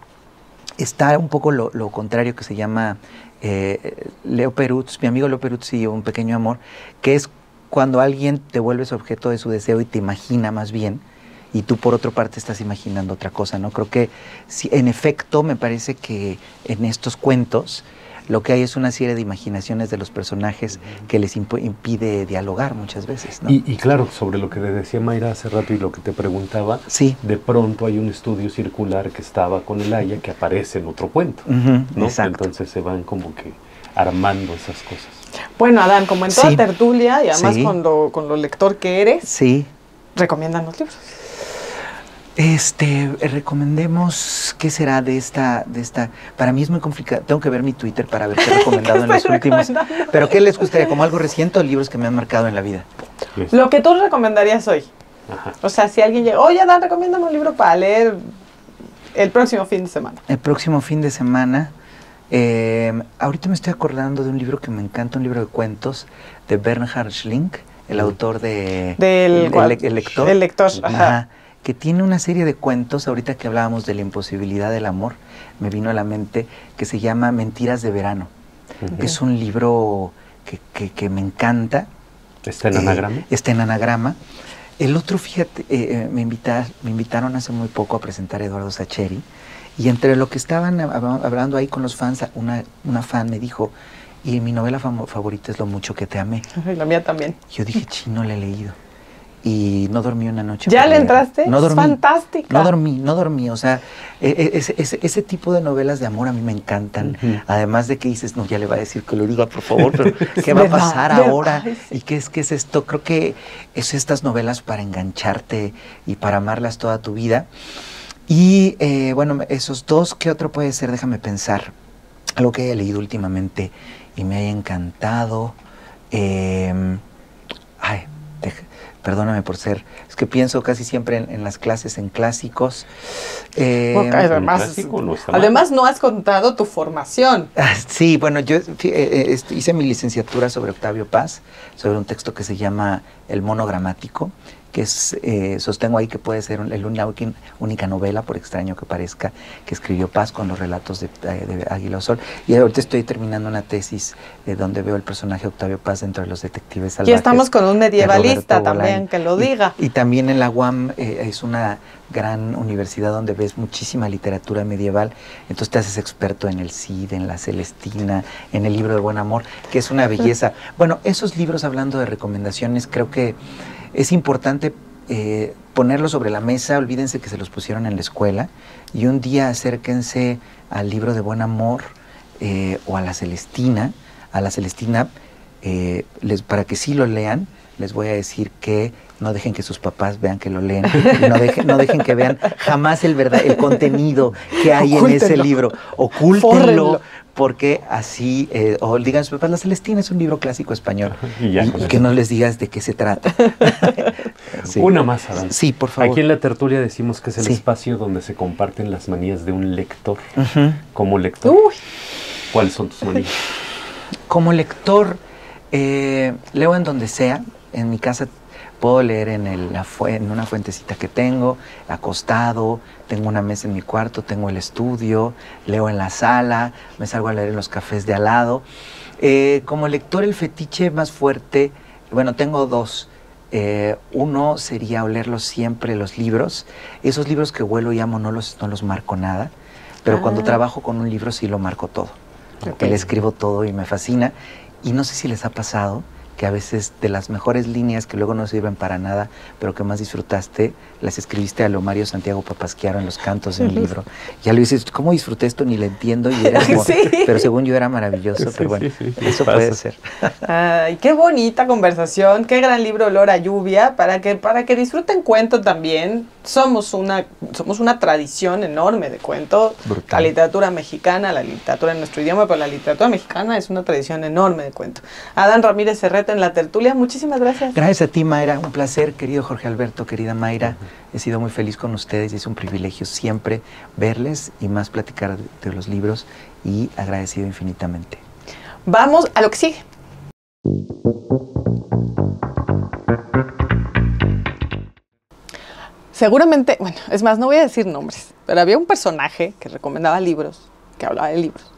está un poco lo, contrario que se llama eh, Leo Perutz, mi amigo Leo Perutz y Un Pequeño Amor, que es cuando alguien te vuelves objeto de su deseo y te imagina más bien, y tú por otra parte estás imaginando otra cosa, ¿no? Creo que si, en efecto me parece que en estos cuentos lo que hay es una serie de imaginaciones de los personajes que les impide dialogar muchas veces. Y, claro, sobre lo que le decía Mayra hace rato y lo que te preguntaba, sí. de pronto hay un estudio circular que estaba con el Aya que aparece en otro cuento. ¿no? Entonces se van como que armando esas cosas. Bueno, Adán, como en toda tertulia y además con, lo, con lo lector que eres, sí. recomiendan los libros. Este, recomendemos qué será de esta, de esta. Para mí es muy complicado. Tengo que ver mi Twitter para ver qué he recomendado en los últimos. Pero qué les gustaría, como algo reciente o libros que me han marcado en la vida. Lo que tú recomendarías hoy. O sea, si alguien llega, oye, Dan, recomiéndame un libro para leer el próximo fin de semana. El próximo fin de semana. Eh, ahorita me estoy acordando de un libro que me encanta, un libro de cuentos de Bernhard Schlink, el autor de del el, lector. El lector, ajá que tiene una serie de cuentos, ahorita que hablábamos de la imposibilidad del amor, me vino a la mente, que se llama Mentiras de Verano. Es un libro que, me encanta. ¿Está en anagrama? Eh, está en anagrama. El otro, fíjate, eh, eh, me, me invitaron hace muy poco a presentar a Eduardo Sacheri, y entre lo que estaban hablando ahí con los fans, una, una fan me dijo, y mi novela favorita es Lo mucho que te amé. la mía también. Yo dije, chino, le he leído y no dormí una noche. ¿Ya le entraste? No dormí. Es fantástica. No dormí, no dormí. O sea, e, e, ese, ese, tipo de novelas de amor a mí me encantan. Además de que dices, no, ya le va a decir que lo diga, por favor, pero ¿qué va a pasar ahora? ¿Y qué es, qué es esto? Creo que es estas novelas para engancharte y para amarlas toda tu vida. Y eh, bueno, esos dos, ¿qué otro puede ser? Déjame pensar. Algo que he leído últimamente y me haya encantado. Eh, ay, perdóname por ser, es que pienso casi siempre en, las clases, en clásicos. Eh, además, no has contado tu formación. Ah, sí, bueno, yo eh, eh, hice mi licenciatura sobre Octavio Paz, sobre un texto que se llama El monogramático, que es, eh, sostengo ahí que puede ser la única, novela, por extraño que parezca, que escribió Paz con los relatos de, de Águila Sol. Y ahorita estoy terminando una tesis eh, donde veo el personaje Octavio Paz dentro de los detectives salvajes. Y estamos con un medievalista también, que lo diga. Y, también en la UAM eh, es una gran universidad donde ves muchísima literatura medieval, entonces te haces experto en el Cid, en la Celestina, en el libro de Buen Amor, que es una belleza. Bueno, esos libros hablando de recomendaciones, creo que es importante eh, ponerlos sobre la mesa, olvídense que se los pusieron en la escuela y un día acérquense al libro de buen amor eh, o a la Celestina, a la Celestina, eh, les, para que sí lo lean, les voy a decir que no dejen que sus papás vean que lo leen, no dejen, no dejen que vean jamás el verdad, el contenido que hay en ese libro, ocúltenlo, porque así, eh, o digan sus papás, La Celestina es un libro clásico español. Y, que no les digas de qué se trata. Una más, Adán. Sí, por favor. Aquí en la tertulia decimos que es el espacio donde se comparten las manías de un lector. Como lector, ¿cuáles son tus manías? Como lector, eh, leo en donde sea. En mi casa puedo leer en, el, la en una fuentecita que tengo, acostado, tengo una mesa en mi cuarto, tengo el estudio, leo en la sala, me salgo a leer en los cafés de al lado. Eh, como lector, el fetiche más fuerte, bueno, tengo dos. Eh, uno sería olerlos siempre los libros. Esos libros que huelo y amo no los, no los marco nada, pero cuando ah. trabajo con un libro sí lo marco todo. Porque le escribo todo y me fascina. Y no sé si les ha pasado, que a veces de las mejores líneas que luego no sirven para nada, pero que más disfrutaste, las escribiste a lo Mario Santiago Papasquiaro en los cantos del libro. Ya lo dices, ¿cómo disfruté esto? Ni le entiendo, y era pero según yo era maravilloso, pero bueno, eso puede ser. Ay, qué bonita conversación, qué gran libro Olor a Lluvia, para que, para que disfruten cuento también. Somos una, somos una tradición enorme de cuento. La literatura mexicana, la literatura en nuestro idioma, pero la literatura mexicana es una tradición enorme de cuento. Adán Ramírez En la tertulia. Muchísimas gracias. Gracias a ti, Mayra. Un placer, querido Jorge Alberto, querida Mayra. He sido muy feliz con ustedes y es un privilegio siempre verles y más platicar de los libros y agradecido infinitamente. Vamos a lo que sigue. Seguramente, bueno, es más, no voy a decir nombres, pero había un personaje que recomendaba libros, que hablaba de libros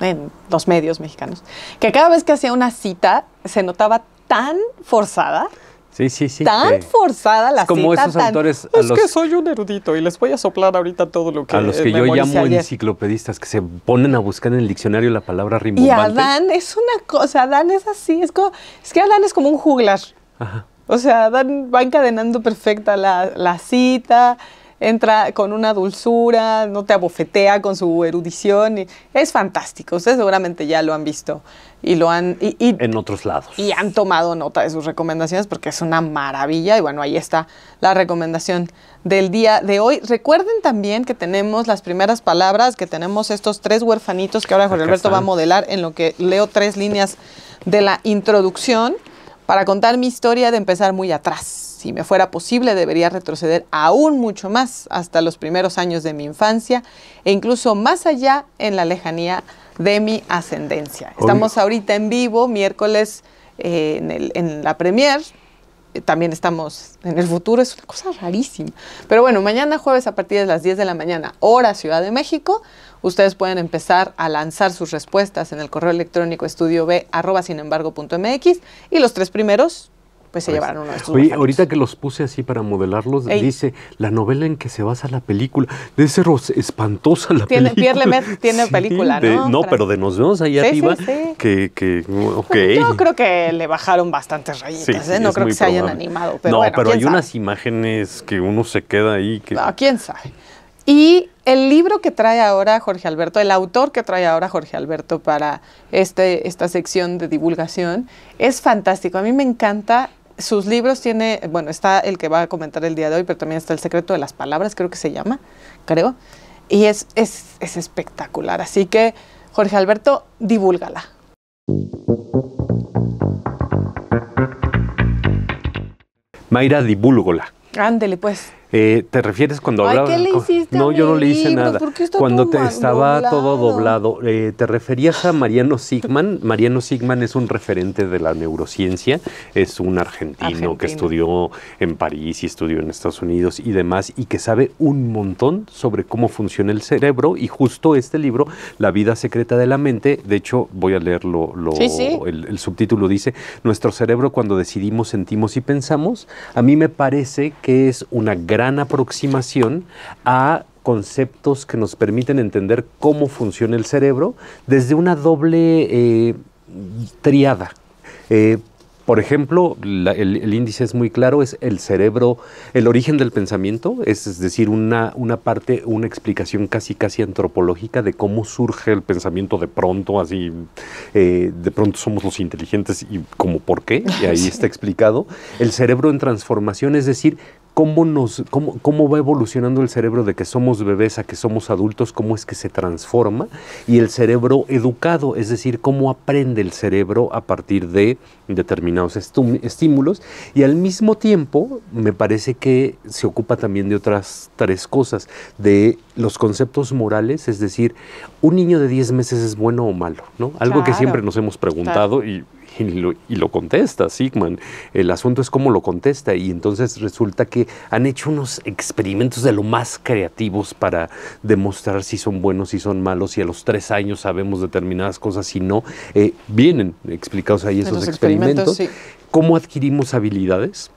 en los medios mexicanos, que cada vez que hacía una cita se notaba tan forzada. Sí, sí, sí. Tan forzada la como cita. esos autores. Es que soy un erudito y les voy a soplar ahorita todo lo que. A los que yo llamo enciclopedistas, que se ponen a buscar en el diccionario la palabra rimbombante. Y Adán es una cosa, Adán es así, es, como, es que Adán es como un juglar. Ajá. O sea, Adán va encadenando perfecta la, la cita entra con una dulzura, no te abofetea con su erudición. es fantástico. Ustedes seguramente ya lo han visto y lo han... Y, en otros lados. Y han tomado nota de sus recomendaciones porque es una maravilla. Y bueno, ahí está la recomendación del día de hoy. Recuerden también que tenemos las primeras palabras, que tenemos estos tres huerfanitos que ahora Jorge Alberto va a modelar en lo que leo tres líneas de la introducción para contar mi historia de empezar muy atrás si me fuera posible, debería retroceder aún mucho más hasta los primeros años de mi infancia e incluso más allá en la lejanía de mi ascendencia. Estamos ahorita en vivo, miércoles eh, en, en la premier, eh, también estamos en el futuro, es una cosa rarísima. Pero bueno, mañana jueves a partir de las 10 de la mañana, hora Ciudad de México, ustedes pueden empezar a lanzar sus respuestas en el correo electrónico estudio b arroba sin embargo punto mx y los tres primeros pues se pues, llevaron uno de estos Oye, ahorita que los puse así para modelarlos, dice la novela en que se basa la película. Debe ser espantosa la tiene, película. Pierre tiene película, ¿no? no, pero de nos vemos ahí arriba. que, que okay. Yo creo que le bajaron bastantes rayitas, ¿eh? No creo que se hayan animado. Pero no, pero hay unas imágenes que uno se queda ahí. Que... No, quién sabe. Y el libro que trae ahora Jorge Alberto, el autor que trae ahora Jorge Alberto para este, esta sección de divulgación, es fantástico. A mí me encanta sus libros tiene, bueno, está el que va a comentar el día de hoy, pero también está El secreto de las palabras, creo que se llama, creo. Y es, es, es espectacular. Así que, Jorge Alberto, divúlgala. Mayra, divúlgola. Ándele, pues. Eh, ¿Te refieres cuando hablaba? ¿qué le hiciste no, yo no le hice nada. cuando te estaba todo doblado, eh, ¿te referías a Mariano Sigman? Mariano Sigman es un referente de la neurociencia, es un argentino, que estudió en París y estudió en Estados Unidos y demás, y que sabe un montón sobre cómo funciona el cerebro. Y justo este libro, La vida secreta de la mente, de hecho, voy a leerlo, lo, El, el subtítulo dice: Nuestro cerebro, cuando decidimos, sentimos y pensamos. A mí me parece que es una gran gran aproximación a conceptos que nos permiten entender cómo funciona el cerebro desde una doble eh, triada. Eh, por ejemplo, el, índice es muy claro, es el cerebro, el origen del pensamiento, es, decir, una, una, parte, una explicación casi casi antropológica de cómo surge el pensamiento de pronto, así, eh, de pronto somos los inteligentes y como por qué, y ahí está explicado. El cerebro en transformación, es decir, cómo, nos, cómo, cómo va evolucionando el cerebro de que somos bebés a que somos adultos, cómo es que se transforma, y el cerebro educado, es decir, cómo aprende el cerebro a partir de determinados estímulos, y al mismo tiempo me parece que se ocupa también de otras tres cosas, de los conceptos morales, es decir, un niño de 10 meses es bueno o malo, ¿no? Algo que siempre nos hemos preguntado y y lo, contesta Sigman. El asunto es cómo lo contesta y entonces resulta que han hecho unos experimentos de lo más creativos para demostrar si son buenos, si son malos, y a los tres años sabemos determinadas cosas, si no, eh, vienen explicados ahí esos experimentos. ¿Cómo adquirimos habilidades?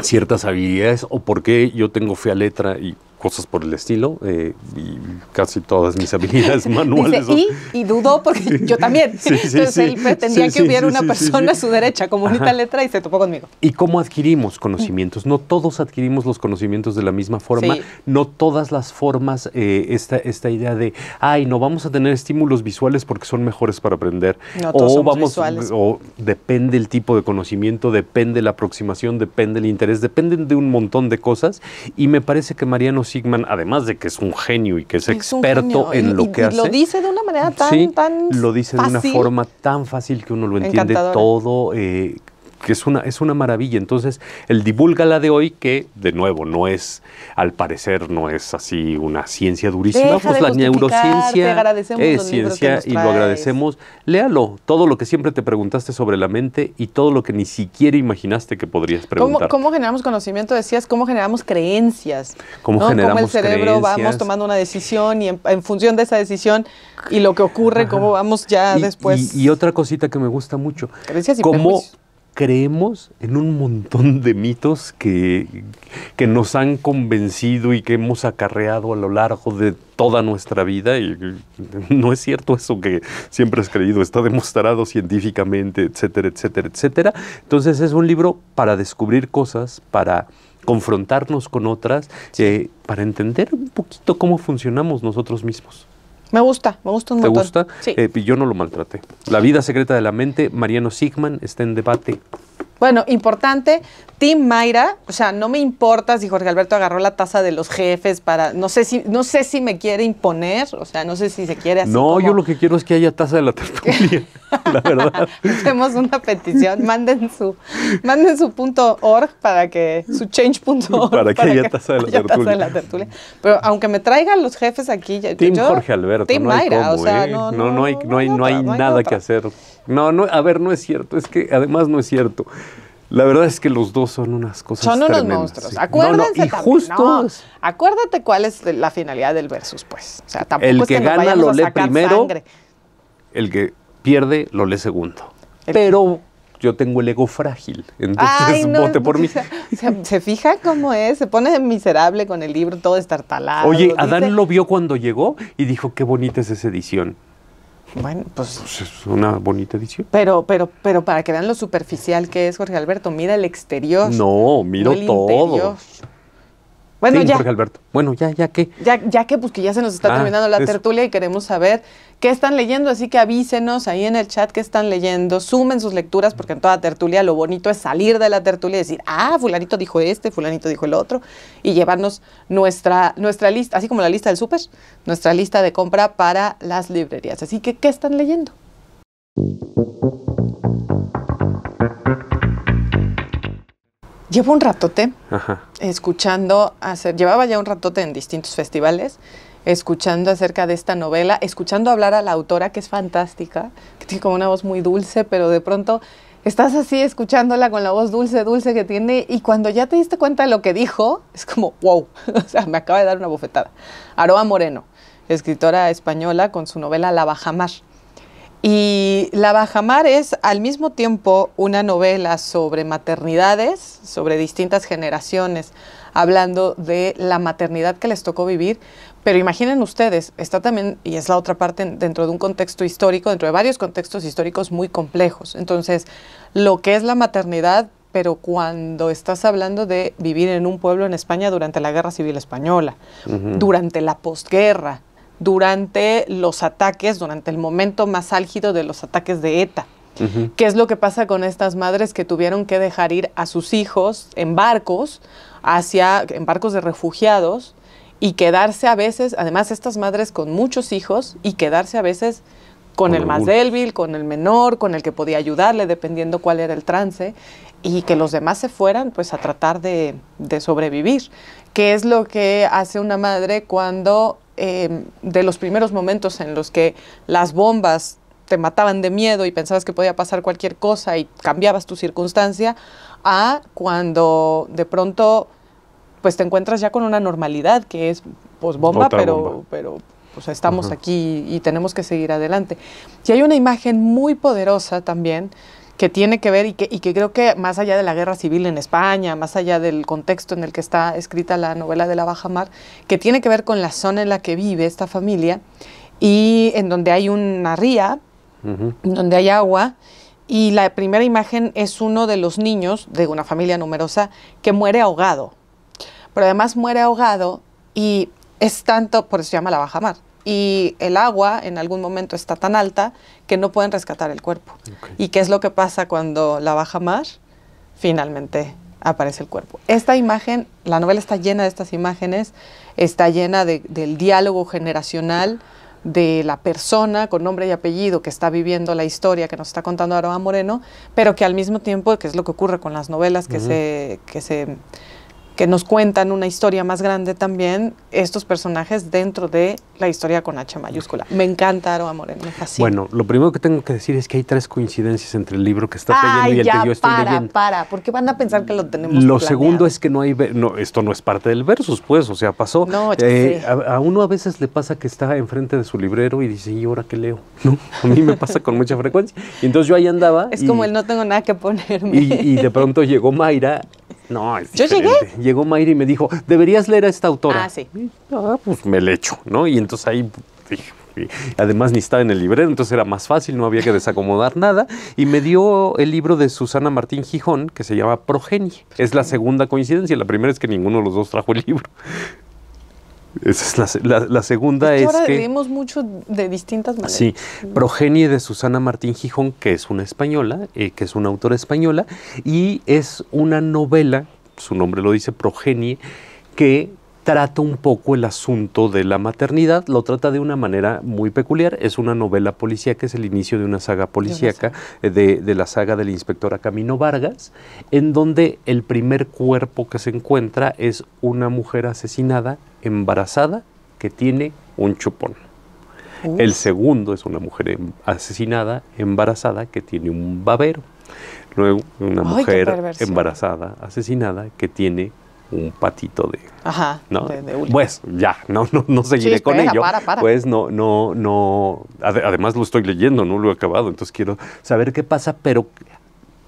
ciertas habilidades o por qué yo tengo fe a letra y cosas por el estilo eh, y casi todas mis habilidades manuales. y, y, dudó porque yo también. Entonces él pretendía que hubiera una persona a su derecha con bonita letra y se topó conmigo. ¿Y cómo adquirimos conocimientos? No todos adquirimos los conocimientos de la misma forma, no todas las formas, eh, esta, esta idea de, ay, no vamos a tener estímulos visuales porque son mejores para aprender. No todos o vamos, visuales. O depende el tipo de conocimiento, depende la aproximación, depende el interés, dependen de un montón de cosas y me parece que Mariano Sigman, además de que es un genio y que es, experto en lo que hace. Lo dice de una manera tan, sí, Lo dice de una forma tan fácil que uno lo entiende todo. Eh, que es una, es una maravilla. Entonces, el divulgala de hoy, que de nuevo no es, al parecer, no es así una ciencia durísima, pues la neurociencia es ciencia y lo agradecemos. Léalo, todo lo que siempre te preguntaste sobre la mente y todo lo que ni siquiera imaginaste que podrías preguntar. ¿Cómo, generamos conocimiento? Decías, ¿cómo generamos creencias? ¿Cómo generamos ¿Cómo el cerebro vamos tomando una decisión y en, función de esa decisión y lo que ocurre, cómo vamos ya después. Y, otra cosita que me gusta mucho. Creencias y cómo, creemos en un montón de mitos que, que, nos han convencido y que hemos acarreado a lo largo de toda nuestra vida y no es cierto eso que siempre has creído, está demostrado científicamente, etcétera, etcétera, etcétera. Entonces es un libro para descubrir cosas, para confrontarnos con otras, eh, para entender un poquito cómo funcionamos nosotros mismos. Me gusta, me gusta un ¿Te montón. ¿Te gusta? Sí. Eh, yo no lo maltraté. La vida secreta de la mente, Mariano Sigman, está en debate. Bueno, importante, Tim Mayra, o sea, no me importa si Jorge Alberto agarró la taza de los jefes para, no sé si, no sé si me quiere imponer, o sea, no sé si se quiere así. No, yo lo que quiero es que haya taza de la tertulia, la verdad. Hacemos una petición, manden su, manden su punto org para que, su change.org. Para, que haya taza de la, tertulia. Pero aunque me traigan los jefes aquí, Tim Jorge Alberto, Tim no Mayra, o sea, ¿eh? no, no, no, hay, no hay, no hay nada que hacer. No, no, a ver, no es cierto, es que además no es cierto. La verdad es que los dos son unas cosas Son unos monstruos. Acuérdense y justo acuérdate cuál es la finalidad del versus, pues. O sea, tampoco el es que, gana lo lee primero, el que pierde lo lee segundo. Pero yo tengo el ego frágil, entonces vote por mí. Se, fija cómo es, se pone miserable con el libro todo estartalado. Oye, Adán lo vio cuando llegó y dijo, qué bonita es esa edición. Bueno, pues, pues, es una bonita edición. Pero, pero, pero para que vean lo superficial que es Jorge Alberto, mira el exterior. No, miro todo. Bueno, ya. Jorge Alberto. Bueno, ya, ya que. Ya, ya que, pues que ya se nos está ah, terminando la tertulia y queremos saber qué están leyendo, así que avísenos ahí en el chat qué están leyendo, sumen sus lecturas, porque en toda tertulia lo bonito es salir de la tertulia y decir, ah, fulanito dijo este, fulanito dijo el otro, y llevarnos nuestra, nuestra lista, así como la lista del súper, nuestra lista de compra para las librerías. Así que, ¿qué están leyendo? Llevo un ratote escuchando, hacer, llevaba ya un ratote en distintos festivales, escuchando acerca de esta novela, escuchando hablar a la autora, que es fantástica, que tiene como una voz muy dulce, pero de pronto estás así escuchándola con la voz dulce, dulce que tiene, y cuando ya te diste cuenta de lo que dijo, es como, wow, o sea, me acaba de dar una bofetada. Aroa Moreno, escritora española, con su novela La Bajamar. Y La Bajamar es al mismo tiempo una novela sobre maternidades, sobre distintas generaciones, hablando de la maternidad que les tocó vivir. Pero imaginen ustedes, está también, y es la otra parte, dentro de un contexto histórico, dentro de varios contextos históricos muy complejos. Entonces, lo que es la maternidad, pero cuando estás hablando de vivir en un pueblo en España durante la Guerra Civil Española, durante la posguerra, durante los ataques, durante el momento más álgido de los ataques de ETA. ¿Qué es lo que pasa con estas madres que tuvieron que dejar ir a sus hijos en barcos hacia en barcos de refugiados y quedarse a veces, además estas madres con muchos hijos y quedarse a veces con, el más débil, con el menor, con el que podía ayudarle, dependiendo cuál era el trance, y que los demás se fueran pues a tratar de, sobrevivir. ¿Qué es lo que hace una madre cuando em, de los primeros momentos en los que las bombas te mataban de miedo y pensabas que podía pasar cualquier cosa y cambiabas tu circunstancia, a cuando de pronto pues te encuentras ya con una normalidad que es pues bomba, pero, pero pues estamos aquí y tenemos que seguir adelante. Y hay una imagen muy poderosa también que tiene que ver y que, y que creo que más allá de la guerra civil en España, más allá del contexto en el que está escrita la novela de la Baja Mar, que tiene que ver con la zona en la que vive esta familia y en donde hay una ría, donde hay agua, y la primera imagen es uno de los niños de una familia numerosa que muere ahogado pero además muere ahogado y es tanto, por eso se llama la baja mar. Y el agua en algún momento está tan alta que no pueden rescatar el cuerpo. ¿Y qué es lo que pasa cuando la baja mar finalmente aparece el cuerpo? Esta imagen, la novela está llena de estas imágenes, está llena del diálogo generacional de la persona con nombre y apellido que está viviendo la historia que nos está contando Aroa Moreno, pero que al mismo tiempo, que es lo que ocurre con las novelas que, se, que se que nos cuentan una historia más grande también, estos personajes dentro de la historia con H mayúscula. Me encanta Aroa Moreno, me fascina. Bueno, lo primero que tengo que decir es que hay tres coincidencias entre el libro que está leyendo y el que yo estoy para, leyendo. para, porque van a pensar que lo tenemos Lo segundo es que no hay, no, esto no es parte del versus, pues, o sea, pasó. No, eh, a, uno a veces le pasa que está enfrente de su librero y dice, ¿y ahora qué leo? ¿No? A mí me pasa con mucha frecuencia. Y entonces yo ahí andaba. Es como el no tengo nada que ponerme. Y, y de pronto llegó Mayra no, es ¿Yo llegué? Llegó Mayra y me dijo, deberías leer a esta autora. Ah, sí. ah, pues me le echo, ¿no? Y entonces ahí además ni estaba en el librero, entonces era más fácil, no había que desacomodar nada. Y me dio el libro de Susana Martín Gijón, que se llama Progenie. Es la segunda coincidencia, la primera es que ninguno de los dos trajo el libro. Esa es la, segunda es, ahora que... leemos mucho de distintas maneras. Sí, Progenie de Susana Martín Gijón, que es una española, eh, que es una autora española, y es una novela, su nombre lo dice, Progenie, que trata un poco el asunto de la maternidad, lo trata de una manera muy peculiar, es una novela policíaca, es el inicio de una saga policíaca, eh, de, la saga del inspector Camino Vargas, en donde el primer cuerpo que se encuentra es una mujer asesinada, embarazada, que tiene un chupón. El segundo es una mujer em, asesinada, embarazada, que tiene un babero. Luego, una mujer embarazada, asesinada, que tiene un patito de, Ajá, ¿no? pues ya, no, no, no seguiré con ello. Pues no, no, no. además lo estoy leyendo, no lo he acabado, entonces quiero saber qué pasa, pero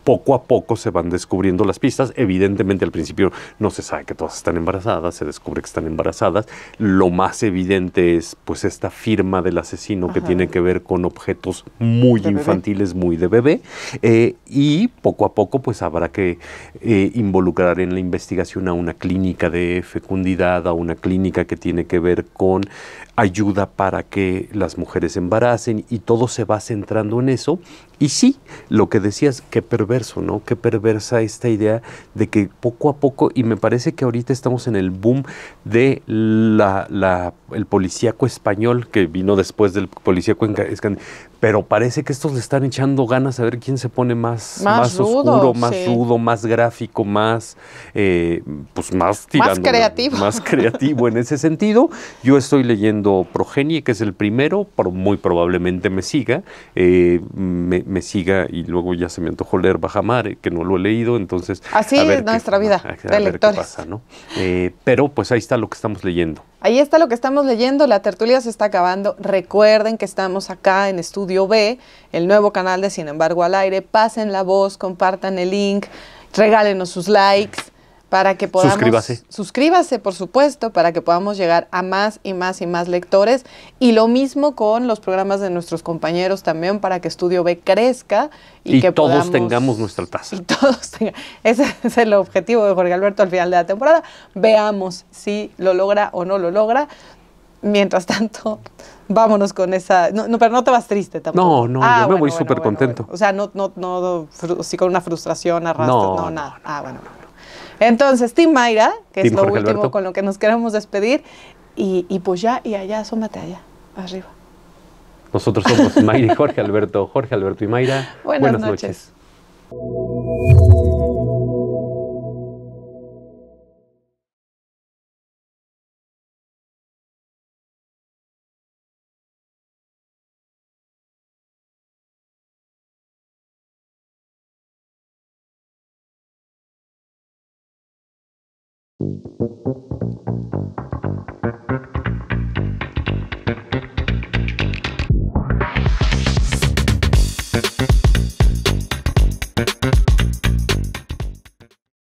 poco a poco se van descubriendo las pistas. Evidentemente al principio no se sabe que todas están embarazadas, se descubre que están embarazadas. Lo más evidente es pues esta firma del asesino que tiene que ver con objetos muy infantiles, muy de bebé. Eh, y poco a poco pues habrá que eh, involucrar en la investigación a una clínica de fecundidad, a una clínica que tiene que ver con ayuda para que las mujeres embaracen y todo se va centrando en eso. Y sí, lo que decías, qué perverso, ¿no? Qué perversa esta idea de que poco a poco, y me parece que ahorita estamos en el boom de la, la el policíaco español que vino después del policíaco pero parece que estos le están echando ganas a ver quién se pone más, más, oscuro, más rudo, más gráfico, más, eh, pues más tirando. Más creativo. Más creativo en ese sentido. Yo estoy leyendo Progenie, que es el primero, pero muy probablemente me siga, eh, me, siga y luego ya se me antojó leer Bajamar, que no lo he leído, entonces... Así es nuestra vida, a, ver qué pasa, ¿no? Eh, pero pues ahí está lo que estamos leyendo. Ahí está lo que estamos leyendo, la tertulia se está acabando. Recuerden que estamos acá en Estudio B, el nuevo canal de Sin embargo al aire. Pasen la voz, compartan el link, regálenos sus likes para que podamos... Suscríbase. Suscríbase, por supuesto, para que podamos llegar a más y más y más lectores. Y lo mismo con los programas de nuestros compañeros también, para que Estudio B crezca y, que todos tengamos nuestra tasa. Y todos tengan... Ese es el objetivo de Jorge Alberto al final de la temporada. Veamos si lo logra o no lo logra. mientras tanto, vámonos con esa. No, pero no te vas triste tampoco. No, no, ah, yo me voy súper contento. O sea, no, no, no, sí con una frustración arrastras, no, no, nada. Ah, bueno, Entonces, Tim Mayra, que es lo último con lo que nos queremos despedir, y, y pues ya, y allá, asómate allá, arriba. Nosotros somos Mayra y Jorge Alberto. Jorge Alberto y Mayra. Buenas, noches. noches.